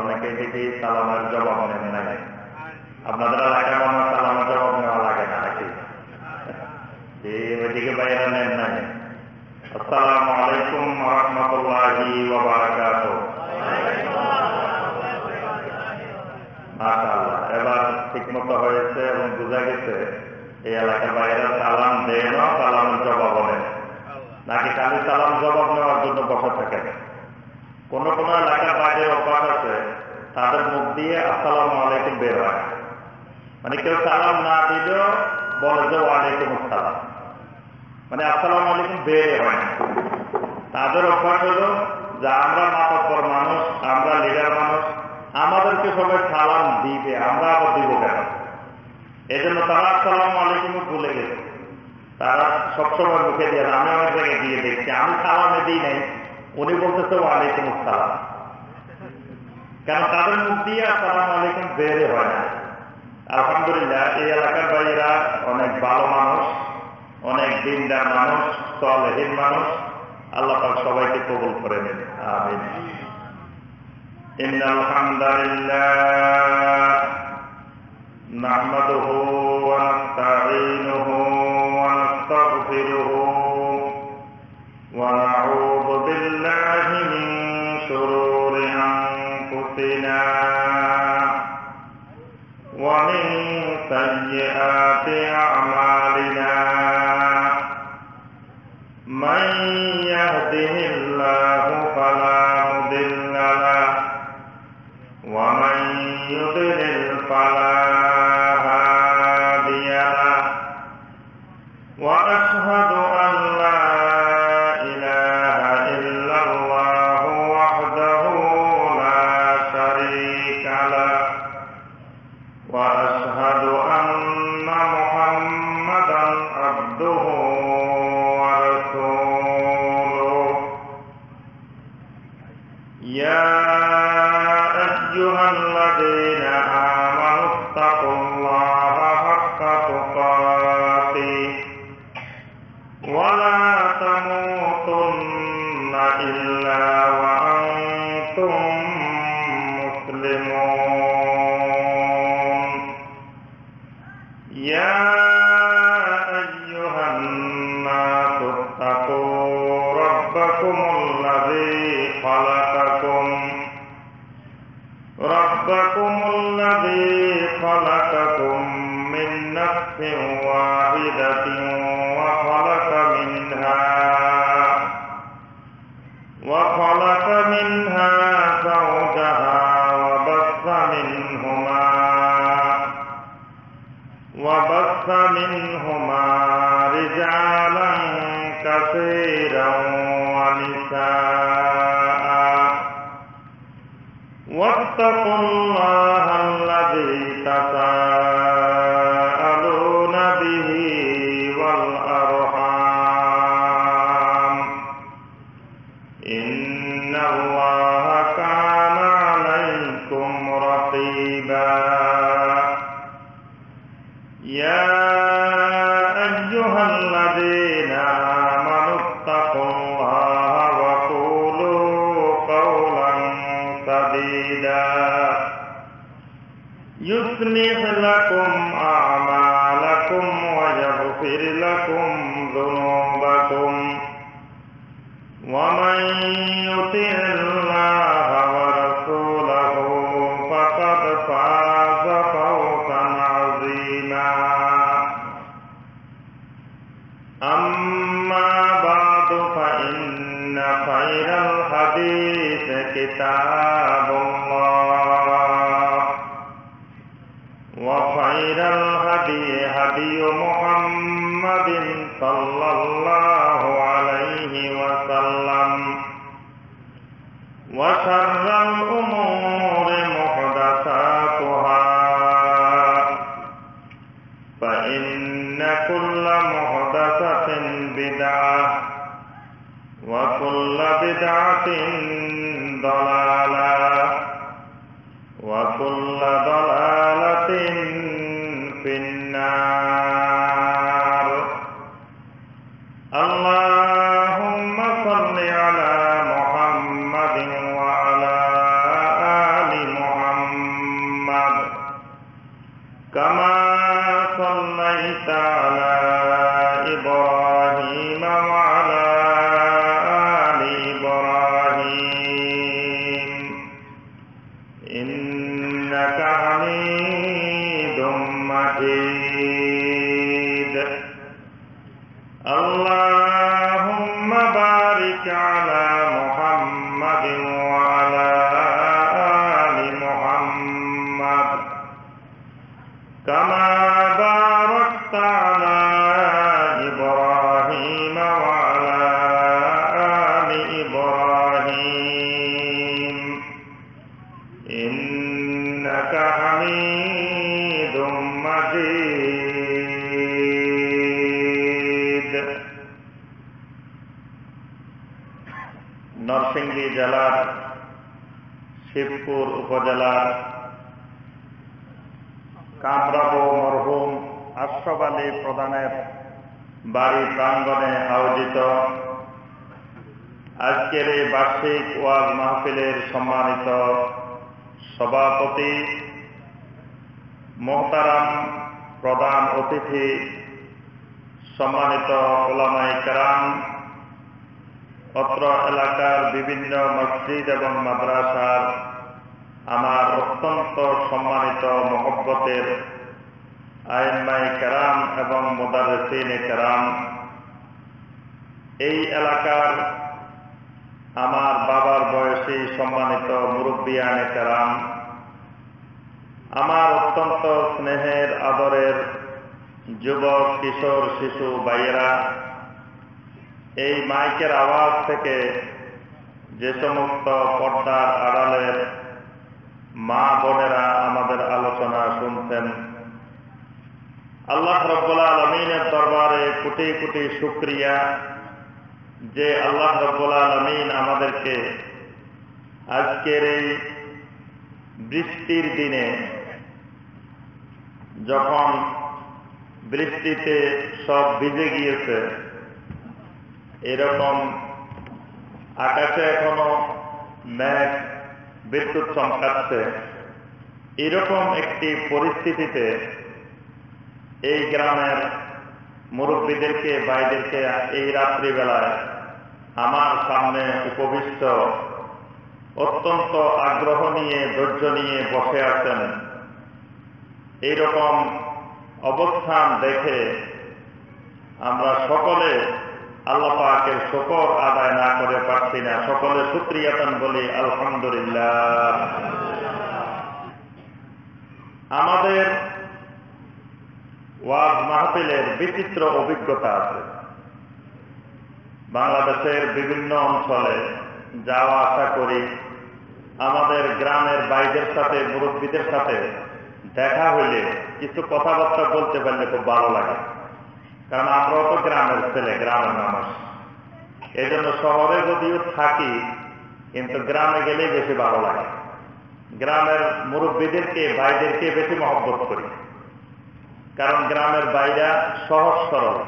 অনেকে দেখি সালামের জবাব নেন নাই আপনাদের এলাকায় মনে সালামের জবাব নেওয়া লাগে না, নাকি? ওইদিকে বাইরে নেন নাই আসসালামু আলাইকুম রহমতুল্লাহি মাশাআল্লাহ, এবার ঠিক মতো হয়েছে এবং বোঝা গেছে এই এলাকার বাইরে সালাম দেয় না, সালামের জবাব নেয় নাকি খালি সালাম জবাব নেওয়ার জন্য বসে থাকে কোন কোন এলাকার বাইরে অভ্যাস আছে, তাদের মুখ দিয়ে আসসালাম আলাইকুম বের হয়। মানে কেউ সালাম না দিলেও বলে যে ওয়ালাইকুম আসসালাম। মানে আসসালাম আলাইকুম বের হয় না। তাদের অভ্যাস হলো যে আমরা মাতব্বর মানুষ, আমরা লিডার মানুষ, আমাদেরকে সবাই সালাম দিবে, আমরা আবার দিব কেন? এই জন্য তারা আসসালাম আলাইকুম ভুলে গেছে। তারা সবসময় মুখে দিয়ে, আমি অনেক জায়গায় দিয়ে দেখছি, আমি সালামে দিই নাই। উনি বলতেছে ওয়ালাইকুম আসসালাম কেন তাদের মুখ দিয়ে আসসালাম আলাইকুম বেরে হয় না আলহামদুলিল্লাহ এই এলাকার ভাইয়েরা অনেক ভালো মানুষ অনেক দিনদার মানুষ তলহীন মানুষ আল্লাহ পাক সবাইকে কবুল করে নেন আমিন إن الحمد لله نحمده ونستعينه سيئات ಸಾಧ್ಯವೋ জেলার শিবপুর উপজেলার, কামরাবো, মরহুম, আশরফ আলী প্রধানের বাড়ি প্রাঙ্গণে আয়োজিত আজকের এই বার্ষিক ওয়াজ মাহফিলের সম্মানিত সভাপতি মোহতারাম প্রধান অতিথি, সম্মানিত ওলামাই কারাম অত্র এলাকার বিভিন্ন মসজিদ এবং মাদ্রাসার আমার অত্যন্ত সম্মানিত মহব্বতের আইনমাই কেরাম এবং মোদারেসিন কেরাম। এই এলাকার আমার বাবার বয়সী সম্মানিত মুরব্বিয়ানে কেরাম। আমার অত্যন্ত স্নেহের, আদরের যুবক, কিশোর, শিশু, ভাইয়েরা এই মাইকের আওয়াজ থেকে যে সমস্ত পর্দার আড়ালের মা বোনেরা আমাদের আলোচনা শুনছেন, আল্লাহ রব্বুল আলমিনের দরবারে কোটি কোটি শুক্রিয়া যে আল্লাহ রব্বুল আলমিন আমাদেরকে আজকের এই বৃষ্টির দিনে যখন বৃষ্টিতে সব ভিজে গিয়েছে এরকম আকাশে এখনও মেঘ, বিদ্যুৎ চমকাচ্ছে। এরকম একটি পরিস্থিতিতে এই গ্রামের মুরব্বীদেরকে, ভাইদেরকে এই রাত্রিবেলায় আমার সামনে উপবিষ্ট, অত্যন্ত আগ্রহ নিয়ে, ধৈর্য নিয়ে বসে আছেন। এইরকম অবস্থান দেখে আমরা সকলে আল্লাহ পাকের শকর আদায় না করে পারছি না। সকলে সুক্রিয়াতন বলি, আলহামদুলিল্লাহ। আমাদের ওয়াজ মাহফিলের বিচিত্র অভিজ্ঞতা আছে। বাংলাদেশের বিভিন্ন অঞ্চলে যাওয়া আসা করি, আমাদের গ্রামের বাইদের সাথে, মুরব্বীদের সাথে দেখা হইলে কিছু কথাবার্তা বলতে পারলে খুব ভালো লাগে। কারণ আমরাও তো গ্রামের ছেলে, গ্রামের মানুষ। এই জন্য শহরে যদিও থাকি, কিন্তু গ্রামে গেলেই বেশি ভালো লাগে। গ্রামের মুরব্বীদেরকে, ভাইদেরকে বেশি মহব্বত করি। কারণ গ্রামের বাইরা সহজ সরল।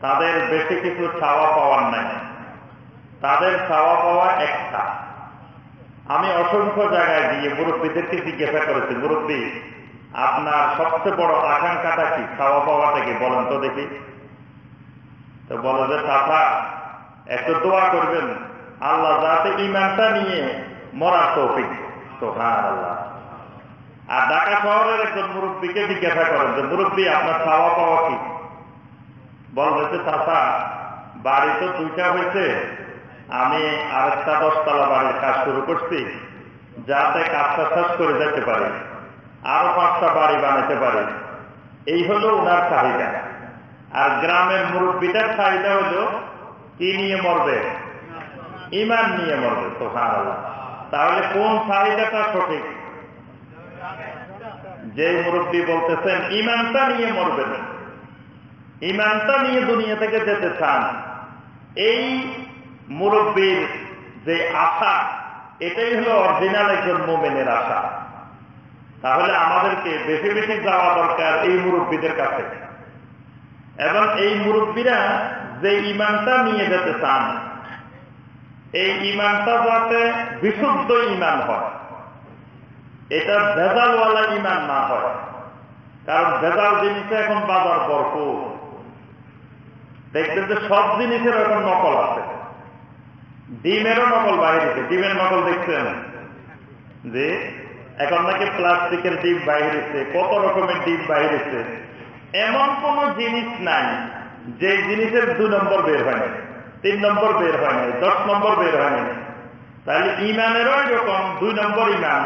তাদের বেশি কিছু চাওয়া পাওয়ার নাই। তাদের চাওয়া পাওয়া একটা। আমি অসংখ্য জায়গায় গিয়ে মুরব্বীদেরকে জিজ্ঞাসা করেছি, মুরব্বী আপনার সবচেয়ে বড় আকাঙ্ক্ষাটা কি? খাওয়া পাওয়া থেকে বলেন তো দেখি। তো বলো যে, চাচা, একটু দোয়া করবেন। আল্লাহ যাতে ইমানটা নিয়ে তৌফিক তো হ্যাঁ আল্লাহ আর ঢাকা শহরের একজন মুরব্বীকে জিজ্ঞাসা করেন যে, মুরব্বী, আপনার খাওয়া পাওয়া কি? বলবে যে, চাচা, বাড়ি তো দুইটা হয়েছে। আমি আরেকটা দশতলা বাড়ির কাজ শুরু করছি। যাতে কাজটা শেষ করে যেতে পারি। আরও পাঁচটা বাড়ি বানাতে পারি। এই হলো ওনার চাহিদা। আর গ্রামের মুরব্বীটার চাহিদা হলো, কি নিয়ে মরবে? ইমান নিয়ে মরবে তো হ্যাঁ তাহলে কোন চাহিদাটা সঠিক? যে মুরব্বী বলতেছেন, ইমানটা নিয়ে মরবেন ইমানটা নিয়ে দুনিয়া থেকে যেতে চান। এই মুরব্বীর যে আশা, এটাই হলো অরিজিনাল একজন মোমেনের আশা। তাহলে আমাদেরকে বেশি বেশি যাওয়া দরকার এই মুরব্বীদের কাছে। এবং এই মুরব্বীরা যে ইমানটা নিয়ে যেতে চান, এই ইমানটা যাতে বিশুদ্ধ ইমান হয়। এটা ভেজালওয়ালা ইমান না হয়। কারণ ভেজাল জিনিসে এখন বাজার ভরপুর। দেখবেন যে সব জিনিসের এখন নকল আছে। ডিমেরও নকল বাইরেছে ডিমের নকল দেখছেন? যে এখন নাকি প্লাস্টিকের ডিম বাইরেছে কত রকমের ডিম বাইরেছে এমন কোন জিনিস নাই, যে জিনিসের দুই নম্বর বের হয় না তিন নম্বর বের হয় নাই, দশ নম্বর বের হয় নাই। তাহলে ইমানেরও এরকম দুই নম্বর ইমান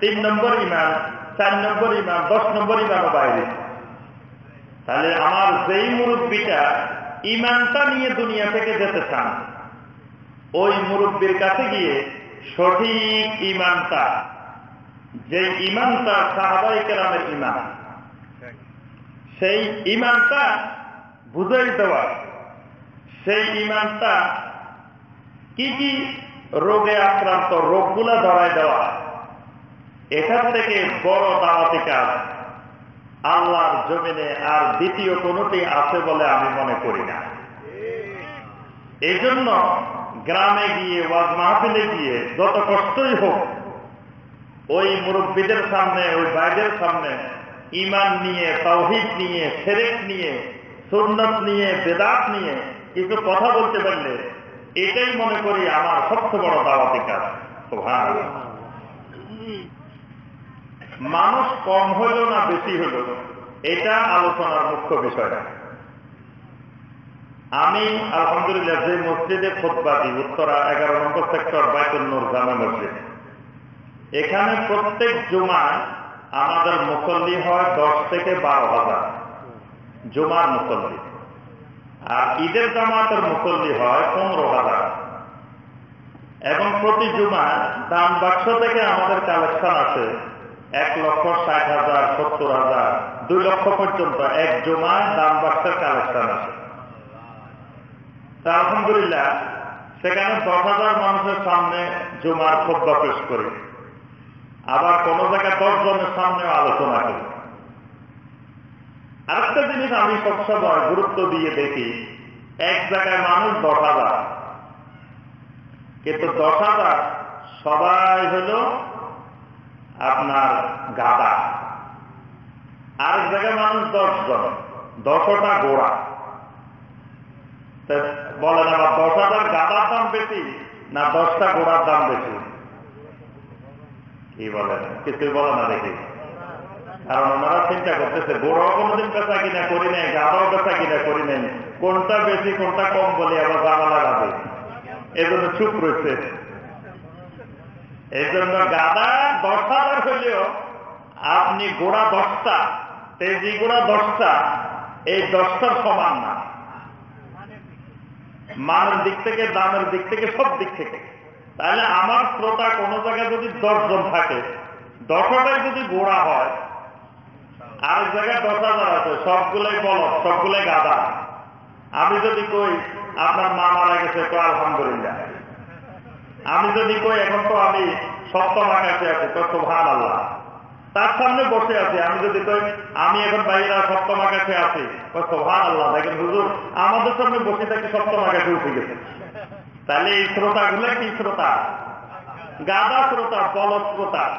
তিন নম্বর ইমান চার নম্বর ইমান দশ নম্বর ইমানও বাইরে তাহলে আমার যেই মুরব্বীটা ইমানটা নিয়ে দুনিয়া থেকে যেতে চান, ওই মুরব্বীর কাছে গিয়ে সঠিক ইমানটা যে ইমানটা সাহাবাই কেরামের ইমান সেই ইমানটা বুঝাই দেওয়া সেই ইমানটা কি কি রোগে আক্রান্ত রোগগুলা ধরায় দেওয়া। এখান থেকে বড় দাওয়াতি কাজ। আল্লাহর জমিনে আর দ্বিতীয় কোনটি আছে বলে আমি মনে করি না। এই জন্য গ্রামে গিয়ে ওয়াজ মাহফিলে গিয়ে যত কষ্টই হোক ওই মুরব্বীদের সামনে, ওই বাইদের সামনে ইমান নিয়ে তৌহিদ নিয়ে সেরেক নিয়ে, সুন্নত নিয়ে, বেদাত নিয়ে কিছু কথা বলতে পারলে এটাই মনে করি আমার সবচেয়ে বড় দাওয়াতি কাজ মানুষ কম হইল না বেশি হইল? এটা আলোচনার মুখ্য বিষয়। আমি আলহামদুলিল্লাহ যে মসজিদে দিই, উত্তরা এগারো নম্বর সেক্টর বাইতুন্নুর জামা মসজিদ। এখানে প্রত্যেক জুমায় আমাদের মুসল্লি হয় দশ থেকে বারো হাজার। জুমার মুসল্লি। আর ঈদের জামাতের মুসল্লি হয় পনেরো হাজার। এবং প্রতি জুমায় দাম বাক্স থেকে আমাদের কালেকশন আছে এক লক্ষ ষাট হাজার, সত্তর হাজার, দুই লক্ষ পর্যন্ত এক জুমায় দাম বাক্সের কালেকশন আছে। আলহামদুলিল্লাহ, সেখানে দশ হাজার মানুষের সামনে জুমার খোদ্া পেশ করি। আবার কোন জায়গায় দশ জনের সামনেও আলোচনা করি। আরেকটা জিনিস আমি সবসময় গুরুত্ব দিয়ে দেখি, এক জায়গায় মানুষ দশ হাজার। কিন্তু দশ হাজার সবাই হল আপনার গাদা। আরেক জায়গায় মানুষ দশ জন দশটা গোড়া। বলেন, আবার দশ হাজার গাদার দাম বেশি না দশটা গোড়ার দাম বেশি? কি বলেন কিছু বলে না দেখি। কারণ ওনারা চিন্তা করতেছে গোড়াও কোনোদিন পেশা কিনা করি নাই, গাদাও পেশা কিনা করি নাই। কোনটা বেশি, কোনটা কম বলে আবার জামা লাগাবে এজন্য চুপ রয়েছে। এই জন্য গাদা দশ হাজার হইলেও আপনি গোড়া দশটা, তেজি গোড়া দশটা, এই দশটার সমান না। মানের দিক থেকে, দামের দিক থেকে, সব দিক থেকে। তাহলে আমার শ্রোতা কোনো জায়গায় যদি দশজন থাকে, দশটাই যদি গোড়া হয় আর জায়গায় দশ হাজার আছে, সবগুলোই বল সবগুলোই গাদা আমি যদি কই, আপনার মা মারা গেছে, তো আলহামদুলিল্লাহ। আমি যদি কই, এখন তো আমি সপ্তম আকাশে আছি, তো সোভান আল্লাহ তার সামনে বসে আছি, আমি যদি কই, আমি এখন বাইরা সপ্তম আকাশে আছি, তো সোভান আল্লাহ দেখেন হুজুর, আমাদের সামনে বসে থাকি সপ্তম আকাশে উঠে গেছে। তাহলে এই শ্রোতা গুলো কি শ্রোতা? গাদা শ্রোতা, বলদ শ্রোতা।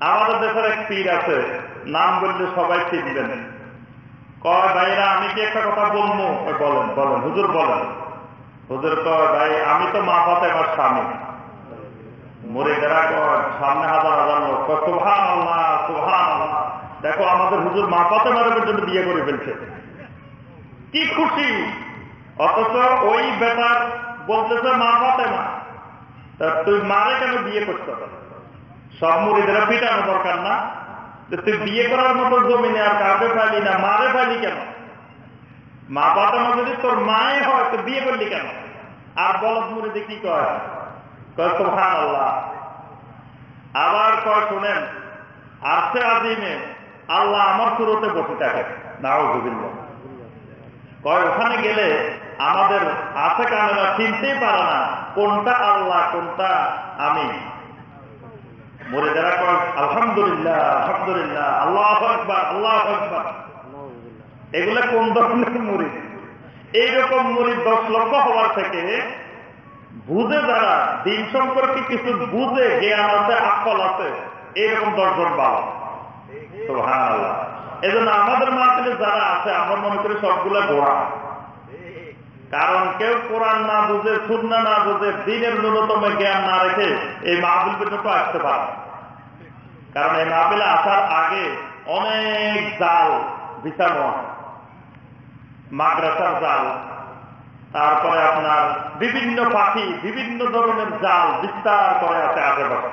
আমাদের দেশের এক পীর আছে, নাম বললে সবাই চিনবেন কয়, ভাইরা, আমি কি একটা কথা বলব? বলেন বলেন, হুজুর বলেন। হুজুর কয়, ভাই, আমি তো মা আমার স্বামী। মরে যারা সামনে হাজার হাজার লোক। সুভান আল্লাহ আল্লাহ দেখো, আমাদের হুজুর মা পাতে মারে পর্যন্ত বিয়ে করে ফেলছে। কি খুশি! অথচ ওই বেটার বলতেছে, মা পাতে মা তা তুই মারে কেন বিয়ে করতে সব মুড়িদেরা পিটানো দরকার না। তুই বিয়ে করার মতো জমিনে আর কাউকে পাইলি না, মারে পাইলি কেন? মা বাবা যদি তোর মায়ে হয়, তো বিয়ে করলি কেন? আর বলদ মুড়িতে কি কয়? কয় সোহান আল্লাহ আবার কয়, শোনেন আসছে আজিমে আল্লাহ আমার সুরতে বসে থাকে। নাও গোবিন্দ কয়, ওখানে গেলে আমাদের আছে কানেরা চিনতেই পারে না, কোনটা আল্লাহ, কোনটা আমি। মরে যারা আলহামদুলিল্লাহ আলহামদুলিল্লাহ, আল্লাহ আকবর আল্লাহ আকবর। এগুলা কোন ধরনের মুড়ি? এইরকম মুড়ি দশ লক্ষ হওয়ার থেকে বুঝে যারা দিন সম্পর্কে কিছু বুঝে, জ্ঞান আছে, আকল আছে, এইরকম দশজন বাবা। তো হ্যাঁ আল্লাহ এই জন্য আমাদের মাহফিলে যারা আছে, আমরা মনে করি সবগুলা গোড়া। কারণ কেউ কোরআন না বুঝে সুন্না না বুঝে, দিনের ন্যূনতম জ্ঞান না রেখে এই মাহবিল পর্যন্ত আসতে পারে কারণ এই মাহবিলে আসার আগে অনেক জাল বিছানো মাদ্রাসার জাল, তারপরে আপনার বিভিন্ন পাখি, বিভিন্ন ধরনের জাল বিস্তার করে আছে আশেপাশে।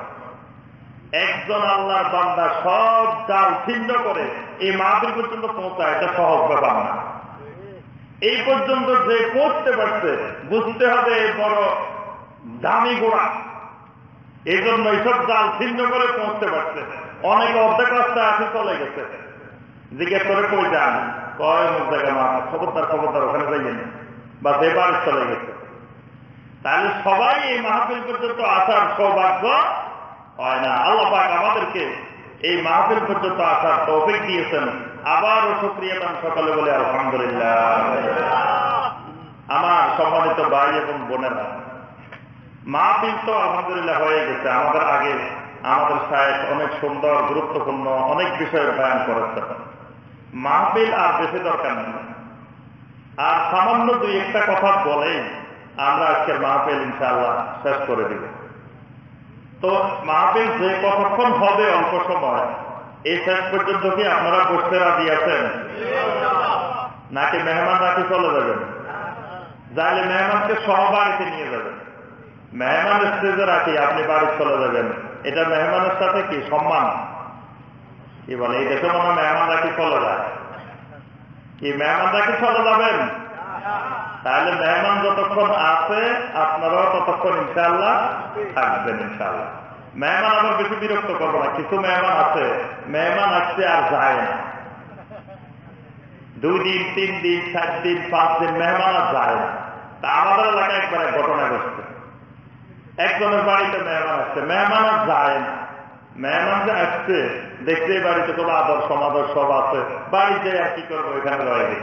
একজন আল্লাহর বান্দা সব জাল ছিন্ন করে এই মাহবিল পর্যন্ত পৌঁছায়, এটা সহজ ব্যাপার না। এই পর্যন্ত যে করতে পারছে, বুঝতে হবে বড় দামি গোড়া এই জন্য এইসব জাল ছিন্ন করে পৌঁছতে পারছে। অনেকে অর্ধেক রাস্তা আছে, চলে গেছে। জিজ্ঞেস করে কই যান? কয়, মুখ জায়গা মা খবরদার খবরদার, ওখানে যাইয়েন বা দেবার চলে গেছে। তাহলে সবাই এই মাহফিল পর্যন্ত আসার সৌভাগ্য হয় না। আল্লাহ পাক আমাদেরকে এই মাহফিল পর্যন্ত আসার তৌফিক দিয়েছেন। আবারও সক্রিয় দান সকালে বলে, আলহামদুলিল্লাহ। আমার সম্মানিত ভাই এবং বোনেরা, মাহফিল তো আলহামদুলিল্লাহ হয়ে গেছে। আমাদের আগে আমাদের সাহেব অনেক সুন্দর, গুরুত্বপূর্ণ অনেক বিষয়ে বয়ান করেছে মাহফিল আর বেশি দরকার নেই। আর সামান্য দুই একটা কথা বলে আমরা আজকের মাহফিল ইনশাআল্লাহ শেষ করে দিব। তো মাহফিল যে কতক্ষণ হবে অল্প সময় এই শেষ পর্যন্ত কি আপনারা বসতে রাজি আছেন? নাকি মেহমান রাখি চলে যাবেন? যাইলে মেহমানকে সহ বাড়িতে নিয়ে যাবেন। মেহমান স্টেজে রাখি, আপনি বাড়ি চলে যাবেন। এটা মেহমানের সাথে কি সম্মান? কি বলে, এই দেশে মনে মেহমান রাখি চলে যায়? কি মেহমান রাখি চলে যাবেন? তাহলে মেহমান যতক্ষণ আছে, আপনারাও ততক্ষণ ইনশাল্লাহ থাকবেন ইনশাল্লাহ মেহমান আবার বেশি বিরক্ত করব না, কিছু মেহমান আছে, মেহমান আসছে আর যায় না। দুই দিন, তিন দিন, চার দিন, পাঁচ দিন মেহমান আর যায় না। তা আমাদের এলাকায় একবার এক ঘটনা ঘটছে। একজনের বাড়িতে মেহমান আসছে, মেহমান আর যায় না। মেহমান যে আসছে দেখতে বাড়িতে কোনো আদর সমাদর সব আছে বাড়িতে আর কি করব, এখানে রয়ে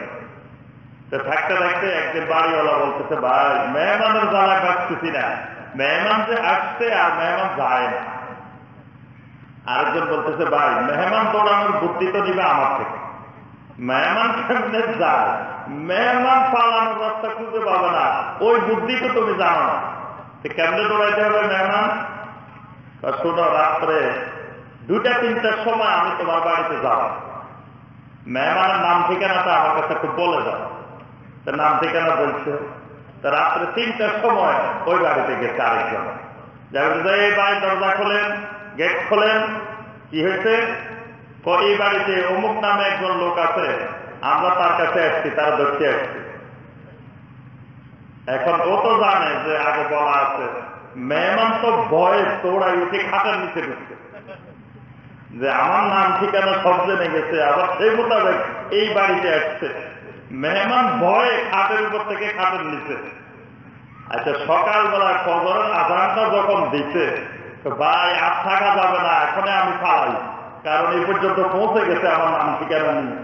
তো থাকতে থাকতে একদিন বাড়িওয়ালা বলতেছে, ভাই, মেহমানের জ্বালা কাটতেছি না। মেহমান যে আসছে আর মেহমান যায় না। আরেকজন বলতেছে, ভাই, মেহমান দৌড়ানোর বুদ্ধি তো নিবে আমার থেকে। মেহমান কেমনে যায়, মেহমান পালানোর রাস্তা খুঁজে পাবে না। ওই বুদ্ধি তো তুমি জানো না। কেমনে দৌড়াইতে হবে মেহমান? শোনো, রাত্রে দুটা তিনটার সময় আমি তোমার বাড়িতে যাব। মেহমানের নাম ঠিকানাটা আমার কাছে একটু বলে তার নাম ঠিকানা বলছে রাত্রে তিনটার সময় ওই বাড়িতে গেছে আরেকজন। এই বাড়ি দরজা খোলেন, গেট খোলেন। কি হয়েছে? এই বাড়িতে অমুক নামে একজন লোক আছে, আমরা তার কাছে আসছি, তারা ধরতে আসছি। এখন ও তো জানে যে আগে বলা আছে, মেহমান তো ভয়ে তোড়াই উঠে খাটার নিচে ঢুকছে। যে আমার নাম ঠিকানা সব জেনে গেছে, আবার সেই মোতাবেক এই বাড়িতে আসছে। মেহমান ভয়ে খাটের উপর থেকে খাটের নিচে। আচ্ছা সকালবেলা খবরের আধারটা যখন দিচ্ছে ভাই, আর থাকা যাবে না, এখন আমি পালাই কারণ এই পর্যন্ত পৌঁছে গেছে আমার নাম ঠিকানা নিয়ে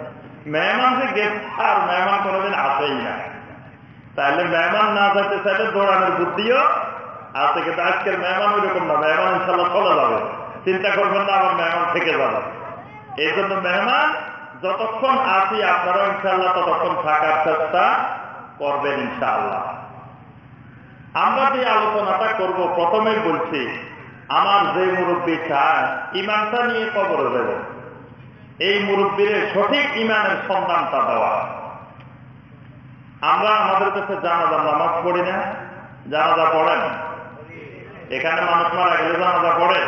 মেহমান যে গেছে, আর মেহমান কোনোদিন আসেই না। তাহলে মেহমান না যেতে চাইলে দৌড়ানোর বুদ্ধিও আছে, কিন্তু আজকের মেহমান ওই রকম না। মেহমান ইনশাল্লাহ চলে যাবে। চিন্তা করবেন না আমার মেহমান থেকে যাবে। এই জন্য মেহমান যতক্ষণ আসি আপনারা ইনশাল্লাহ ততক্ষণ থাকার চেষ্টা করবেন ইনশাআল্লাহ। আমরা যে আলোচনাটা করব প্রথমেই বলছি, আমার যে মুরব্বী চায় ইমানটা নিয়ে কবর দেব। এই মুরব্বীর সঠিক ইমানের সন্ধানটা দেওয়া। আমরা আমাদের কাছে জানাজা নামাজ পড়ি না। জানাজা পড়েন? এখানে মানুষ মারা গেলে জানাজা পড়ে?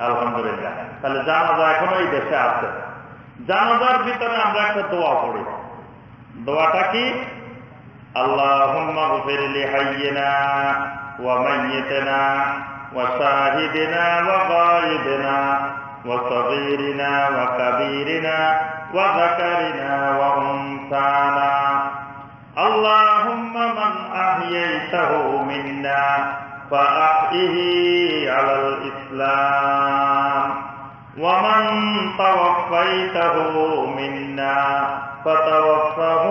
আলহামদুলিল্লাহ। তাহলে জানাজা এখনও এই দেশে আছে। জানাজার ভিতরে আমরা একটা দোয়া পড়ি দোয়াটা কি আল্লাহুম্মা গফির লি হাইয়িনা ওয়া মাইয়িতিনা ওয়া শাহিদিনা ওয়া গায়িবিনা ওয়া সগীরিনা ওয়া কাবীরিনা ওয়া যাকারিনা ওয়া উনসানা اللهم من أحييته منا فأحيه على الإسلام ومن توفيته منا فتوفه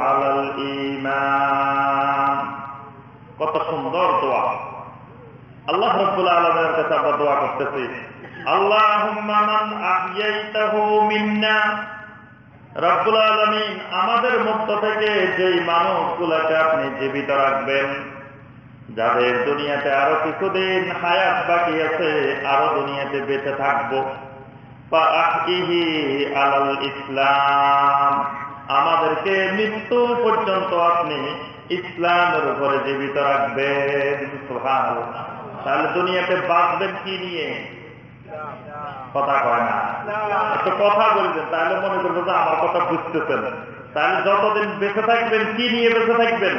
على الإيمان কত সুন্দর দোয়া আল্লাহ রব্বুল আলমের কাছে আমরা দোয়া করতেছি আল্লাহুম্মা মান আহইয়াইতাহু মিন্না রব্বুল আলমিন আমাদের মধ্য থেকে যেই মানুষগুলাকে আপনি জীবিত রাখবেন যাদের দুনিয়াতে আরও কিছুদিন হায়াত বাকি আছে, আরও দুনিয়াতে বেঁচে থাকব। আলাল ইসলাম। আমাদেরকে মৃত্যু পর্যন্ত আপনি ইসলামের উপরে জীবিত রাখবেন তাহলে দুনিয়াতে বাঁচবেন কি নিয়ে? কথা কয় না। একটু কথা বলবেন, তাহলে মনে করব যে আমার কথা বুঝতেছেন। তাহলে যতদিন বেঁচে থাকবেন কি নিয়ে বেঁচে থাকবেন?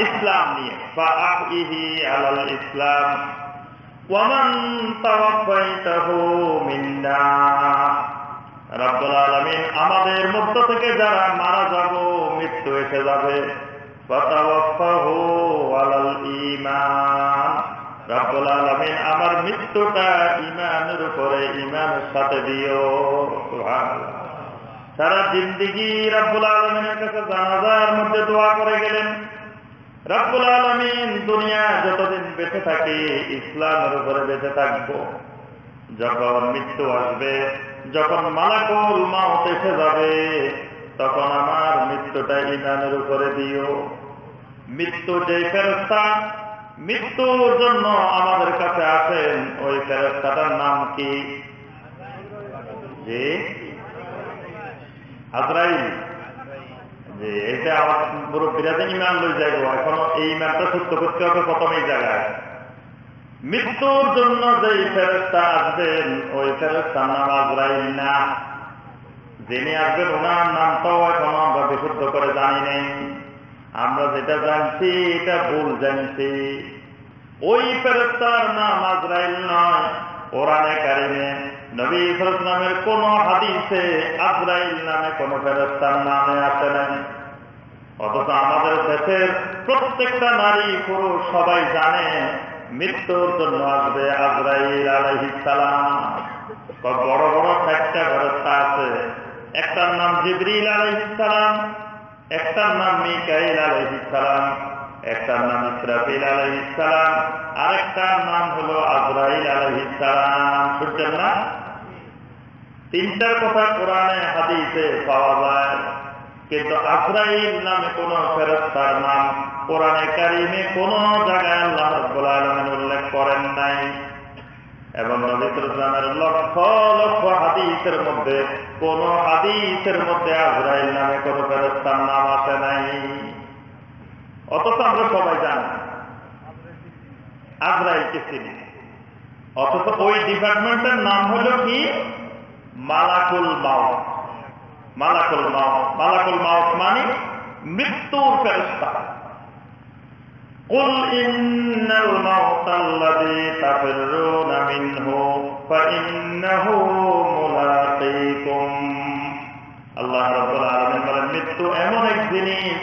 ইসলাম নিয়ে। ফাআহি আলাল ইসলাম। ওয়ামান তাওয়াফাইতাহু মিন্না। রব্বুল আলামিন আমাদের মধ্য থেকে যারা মারা যাব মৃত্যু এসে যাবে। ফাতাওয়াফাহু আলাল ঈমান। রব্বুল আলামিন আমার মৃত্যুটা ইমানের উপরে ইমানের সাথে দিও। সুবহানাল্লাহ। সারা জিন্দিগি রব্বুল আলমিনের কাছে জানাজার মধ্যে দোয়া করে গেলেন। রব্বুল আলমিন দুনিয়া যতদিন বেঁচে থাকি, ইসলামের উপরে বেঁচে থাকব। যখন মৃত্যু আসবে, যখন মালাকুল মাউত এসে যাবে, তখন আমার মৃত্যুটা ইমানের উপরে দিও। মৃত্যু যে ফেরস্তা মৃত্যুর জন্য আমাদের কাছে আসেন, ওই ফেরস্তাটার নাম কি? যে মৃত্যুর জন্য যে ফেরস্তা আসবেন, ওই ফেরস্তার নাম আজরাইল না। যিনি আসবেন, ওনার নামটাও এখন আমরা বিশুদ্ধ করে জানি নেই। আমরা যেটা জানছি, এটা ভুল জানছি। ওই ফেরস্তার নাম আজরাইল নয়, কোরআনে কারিমে। নবী ইসলামের কোন হাদিসে আজরাইল নামে কোন ফেরস্তার নামে আসে নাই। অথচ আমাদের দেশের প্রত্যেকটা নারী পুরুষ সবাই জানে, মৃত্যুর জন্য আসবে আজরাইল আলহিসালাম বড় বড় চারটা ফেরস্তা আছে। একটার নাম জিবরিল আলহিসালাম একটার নাম মিকাইল আলহিসালাম একটার নাম ইসরাফিল আলহিসালাম আরেকটার নাম হলো আজরাইল আলহিসালাম শুনছেন না? তিনটার কথা কোরআনে, হাদিসে পাওয়া যায়। কিন্তু আজরাইল নামে কোন ফেরস্তার নাম কোরআনে কারিমে কোন জায়গায় আল্লাহ উল্লেখ করেন নাই। এবং নবীলামের লক্ষ লক্ষ হাদিসের মধ্যে কোন হাদিসের মধ্যে আজরাইল নামে কোন ফেরস্তার নাম আসে নাই। অথচ আমরা সবাই জানি, আজরাইলকে চিনি। অথচ ওই ডিপার্টমেন্টের নাম হলো কি? মালাকুল মাউত মালাকুল মাউত মালাকুল মাউত মানে মৃত্যুর ফেরস্তা قل إن الموت الذي تفرون منه فإنه ملاقيكم আল্লাহ রাব্বুল আলামিন বলেন মৃত্যু এমন এক জিনিস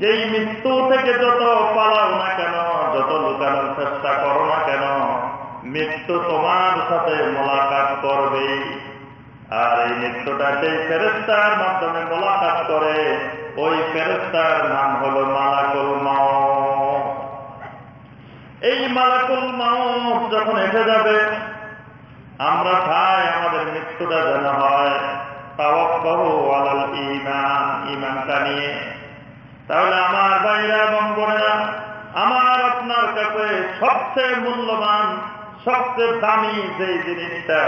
যেই মৃত্যু থেকে যত পালাও না কেন যত লুকানোর চেষ্টা করো না কেন মৃত্যু তোমার সাথে মোলাকাত করবে আর এই মৃত্যুটা সেই ফেরেস্তার মাধ্যমে মোলাকাত করে। ওই ফেরেস্তার নাম হলো মালাকুল মাও এই মালাকুল মাউত যখন এসে যাবে, আমরা চাই আমাদের মৃত্যুটা যেন হয়। ঈমানটা নিয়ে। তাহলে আমার ভাইরা, এবং বোনেরা, আমার আপনার কাছে সবচেয়ে মূল্যবান, সবচেয়ে দামি যে জিনিসটা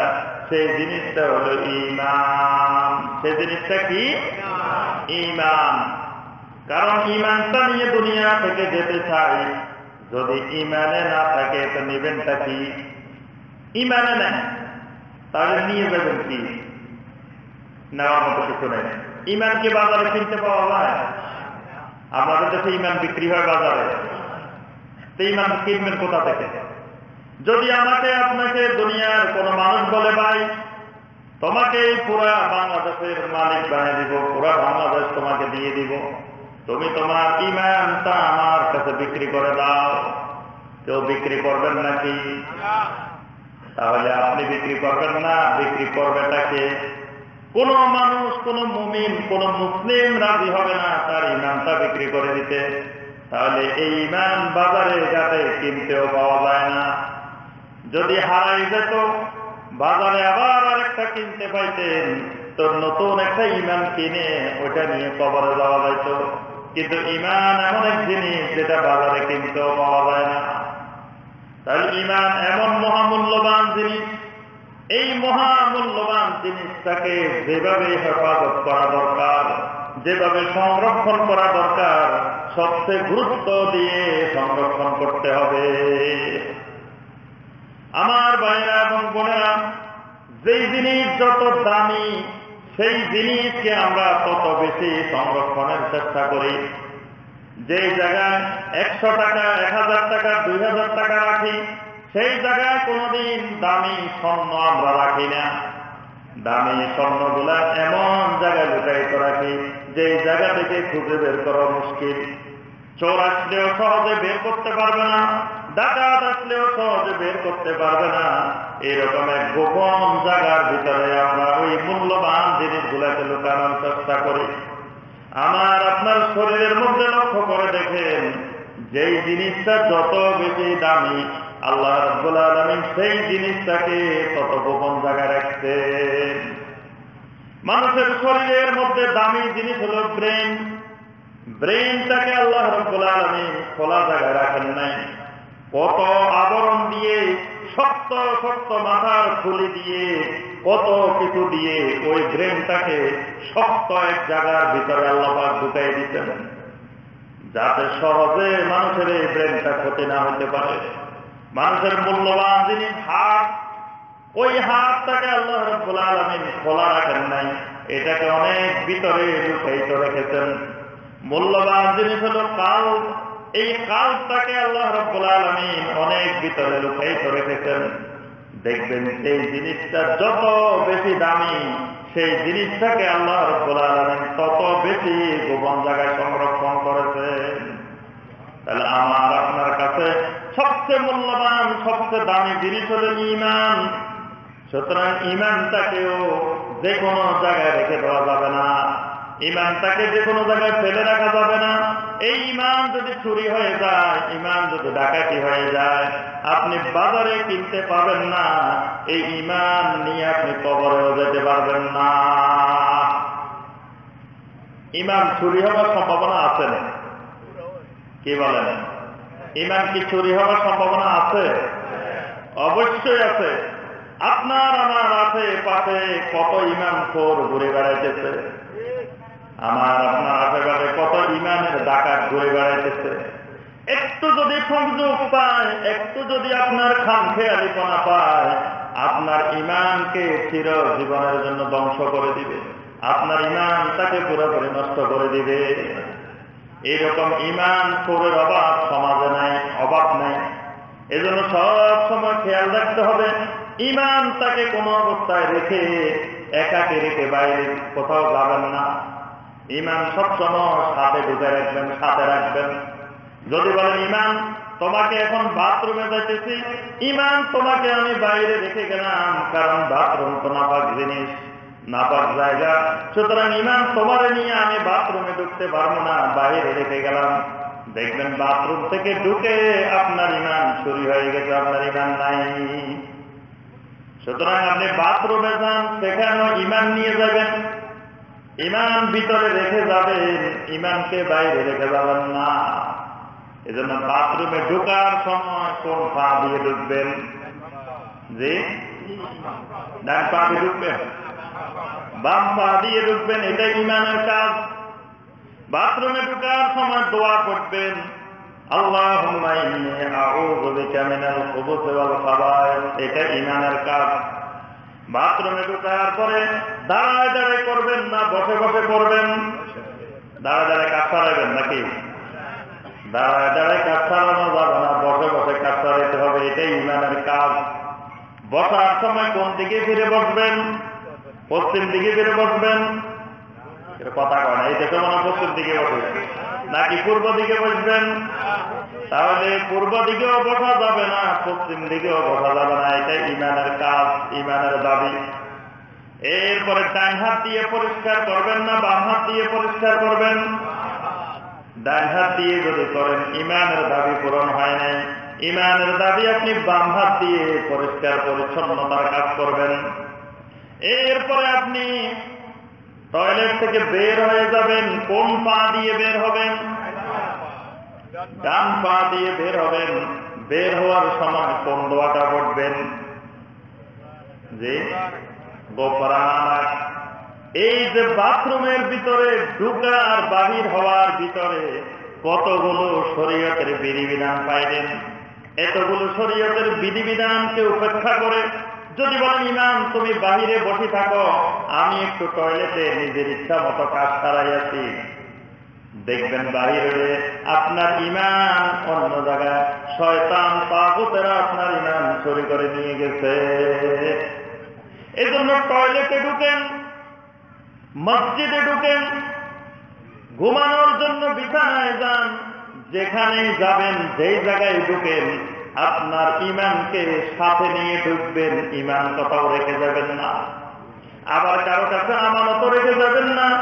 সেই জিনিসটা হলো ইমান সেই জিনিসটা কি? ইমান কারণ ইমানটা নিয়ে দুনিয়া থেকে যেতে চাই। যদি ইমানে না থাকে, তো নিবেনটা কি? ইমানে নেন তাহলে নিয়ে যাবেন কি? নেওয়ার মতো কিছু নেই। ইমান কি বাজারে কিনতে পাওয়া যায়? আমাদের দেশে ইমান বিক্রি হয় বাজারে। তো ইমান কিনবেন কোথা থেকে? যদি আমাকে আপনাকে দুনিয়ার কোন মানুষ বলে ভাই, তোমাকে এই পুরা বাংলাদেশের মালিক বানিয়ে দিব, পুরা বাংলাদেশ তোমাকে দিয়ে দিব। তুমি তোমার ইমানটা আমার কাছে বিক্রি করে দাও। কেউ বিক্রি করবেন নাকি? তাহলে আপনি বিক্রি করবেন না, বিক্রি করবেটাকে কোন মানুষ, কোন মুমিন, কোন মুসলিম রাজি হবে না তার ইমানটা বিক্রি করে দিতে। তাহলে এই ইমান বাজারে যাতে কিনতেও পাওয়া যায় না। যদি হারাই যেত, বাজারে আবার আরেকটা কিনতে পাইতেন। তো নতুন একটা ইমান কিনে ওইটা নিয়ে কবরে যাওয়া যাইতো। কিন্তু ইমান এমন এক জিনিস যেটা বাজারে কিনতেও পাওয়া যায় না। তাহলে ইমান এমন মহামূল্যবান জিনিস। এই মহামূল্যবান জিনিসটাকে যেভাবে হেফাজত করা দরকার, যেভাবে সংরক্ষণ করা দরকার, সবচেয়ে গুরুত্ব দিয়ে সংরক্ষণ করতে হবে। আমার ভাইরা এবং বোনেরা, যেই জিনিস যত দামি, সেই জিনিসকে আমরা তত বেশি সংরক্ষণের চেষ্টা করি। যে জায়গায় একশো টাকা, এক হাজার টাকা, দুই হাজার টাকা রাখি, সেই জায়গায় কোনোদিন দামি স্বর্ণ আমরা রাখি না। দামি স্বর্ণগুলা এমন জায়গায় লুকায়িত রাখি যে জায়গা থেকে খুঁজে বের করা মুশকিল। চোর আসলেও সহজে বের করতে পারবে না। ডাকাত আসলেও সহজে বের করতে পারবে না। এরকম এক গোপন জায়গার ভিতরে আমরা ওই মূল্যবান জিনিসগুলাকে লুকানোর চেষ্টা করি। আমার আপনার শরীরের মধ্যে লক্ষ্য করে দেখেন, যেই জিনিসটা যত বেশি দামি, আল্লাহ সেই জিনিসটাকে তত গোপন জায়গায় রাখছেন মানুষের শরীরের মধ্যে দামি জিনিস হলো ব্রেন। ব্রেনটাকে আল্লাহ রব্বুল আলমিন খোলা জায়গায় রাখেন নাই। কত আবরণ দিয়ে শক্ত শক্ত মাথার খুলি দিয়ে, কত কিছু দিয়ে ওই ব্রেনটাকে শক্ত এক জায়গার ভিতরে আল্লাপাক ঢুকাই দিতেন। যাতে সহজে মানুষের এই ব্রেনটা ক্ষতি না হতে পারে। মানুষের মূল্যবান জিনিস হাত, ওই হাতটাকে আল্লাহ রব্বুল আলমিন খোলা রাখেন নাই, এটাকে অনেক ভিতরে লুকাইতে রেখেছেন। মূল্যবান জিনিস হলো কাল। এই কালটাকে আল্লাহ রব্বুল আলমিন অনেক ভিতরে লুকাইতে রেখেছেন। দেখবেন সেই জিনিসটা যত বেশি দামি, সেই জিনিসটাকে আল্লাহ রব্বুল আলমিন তত বেশি গোপন জায়গায় সংরক্ষণ করেছে তাহলে আমার আপনার কাছে সবচেয়ে মূল্যবান, সবচেয়ে দামি জিনিস হল ইমান সুতরাং ইমানটাকেও যে কোনো জায়গায় রেখে দেওয়া যাবে না। ইমানটাকে যে কোনো জায়গায় ফেলে রাখা যাবে না। এই ইমান যদি চুরি হয়ে যায়, ইমান যদি ডাকাতি হয়ে যায়, আপনি বাজারে কিনতে পারবেন না। এই ইমান নিয়ে আপনি কবরেও যেতে পারবেন না। ইমান চুরি হওয়ার সম্ভাবনা আছে না? কি বলেন? ইমান কি চুরি হওয়ার সম্ভাবনা আছে? অবশ্যই আছে। আপনার আমার আছে পাশে কত ইমান চোর ঘুরে বেড়াইতেছে। আমার আপনার আশেপাশে কত ইমানের ডাকাত ঘুরে বেড়াইতেছে। একটু যদি সংযোগ পায়, একটু যদি আপনার খাম খেয়ালিপনা পায়, আপনার ইমানকে চির জীবনের জন্য ধ্বংস করে দিবে। আপনার ইমান তাকে পুরোপুরি নষ্ট করে দিবে। এইরকম ইমান চোরের অভাব সমাজে নাই, অভাব নাই। এজন্য সব সময় খেয়াল রাখতে হবে, ইমান তাকে কোনো অবস্থায় রেখে, একাকে রেখে বাইরে কোথাও যাবেন না। ইমান সবসময় সাথে ঢুকে রাখবেন, সাথে রাখবেন। যদি বলেন, ইমান, তোমাকে এখন বাথরুমে যাইতেছি। ইমান তোমাকে আমি বাইরে রেখে গেলাম, কারণ বাথরুম তো নাপাক জিনিস, নাপাক জায়গা। সুতরাং ইমান তোমার নিয়ে আমি বাথরুমে ঢুকতে পারব না, বাইরে রেখে গেলাম। দেখবেন, বাথরুম থেকে ঢুকে আপনার ইমান চুরি হয়ে গেছে, আপনার ইমান নাই। সুতরাং আপনি বাথরুমে যান, সেখানেও ইমান নিয়ে যাবেন। ইমান ভিতরে রেখে যাবেন ইমানকে বাইরে রেখে যাবেন না। এজন্য বাথরুমে ঢোকার সময় কোন পা দিয়ে ঢুকবেন? জি? ডান পা দিয়ে ঢুকবেন? বাম পা দিয়ে ঢুকবেন, এটাই ইমানের কাজ। বাথরুমে ঢুকার সময় দোয়া করবেন আল্লাহ এটা ইমানের কাজ। বাথরুমে ঢুকার পরে দাঁড়ায় দাঁড়ায় করবেন না, বসে বসে করবেন। দাঁড়ায় দাঁড়ায় কাজ সারাবেন নাকি? দাঁড়ায় দাঁড়ায় কাজ সারানো যাবে না, বসে বসে কাজ সারাইতে হবে, এটাই ইমানের কাজ। বসার সময় কোন দিকে ফিরে বসবেন? পশ্চিম দিকে ফিরে বসবেন? কথা কয় না, এই দেখে মনে পশ্চিম দিকে বসবেন। নাকি পূর্ব দিকে বসবেন? তাহলে পূর্ব দিকেও বসা যাবে না, পশ্চিম দিকেও বসা যাবে না এটা ইমানের কাজ, ইমানের দাবি। এরপরে ডান হাত দিয়ে পরিষ্কার করবেন না, বাম হাত দিয়ে পরিষ্কার করবেন? ডান হাত দিয়ে যদি করেন, ইমানের দাবি পূরণ হয় নাই। ইমানের দাবি আপনি বাম হাত দিয়ে পরিষ্কার, পরিচ্ছন্নতার কাজ করবেন। এরপরে আপনি টয়লেট থেকে বের হয়ে যাবেন, কোন পা দিয়ে বের হবেন? ডান পা দিয়ে বের হবেন। বের হওয়ার সময় কোন দোয়াটা পড়বেন যে গোপরানাক এই যে বাথরুমের ভিতরে ঢুকা আর বাহির হওয়ার ভিতরে কতগুলো শরীয়তের বিধিবিধান পাইলেন? এতগুলো শরীয়তের বিধিবিধানকে উপেক্ষা করে যদি বলেন, ইমাম, তুমি বাহিরে বসে থাকো, আমি একটু টয়লেটে নিজের ইচ্ছা মতো কাজ সারাইয়াছি। দেখবেন বাহিরে আপনার ইমান অন্য জায়গায়। শয়তান পাগুতেরা আপনার ইমান চুরি করে নিয়ে গেছে। এই জন্য টয়লেটে ঢুকেন, মসজিদে ঢুকেন, ঘুমানোর জন্য বিছানায় যান, যেখানেই যাবেন, যেই জায়গায় ঢুকেন, আপনার ইমানকে সাথে নিয়ে ঢুকবেন। ইমান কথাও রেখে যাবেন না। আবার কারও কাছে আমানত রেখে যাবেন না।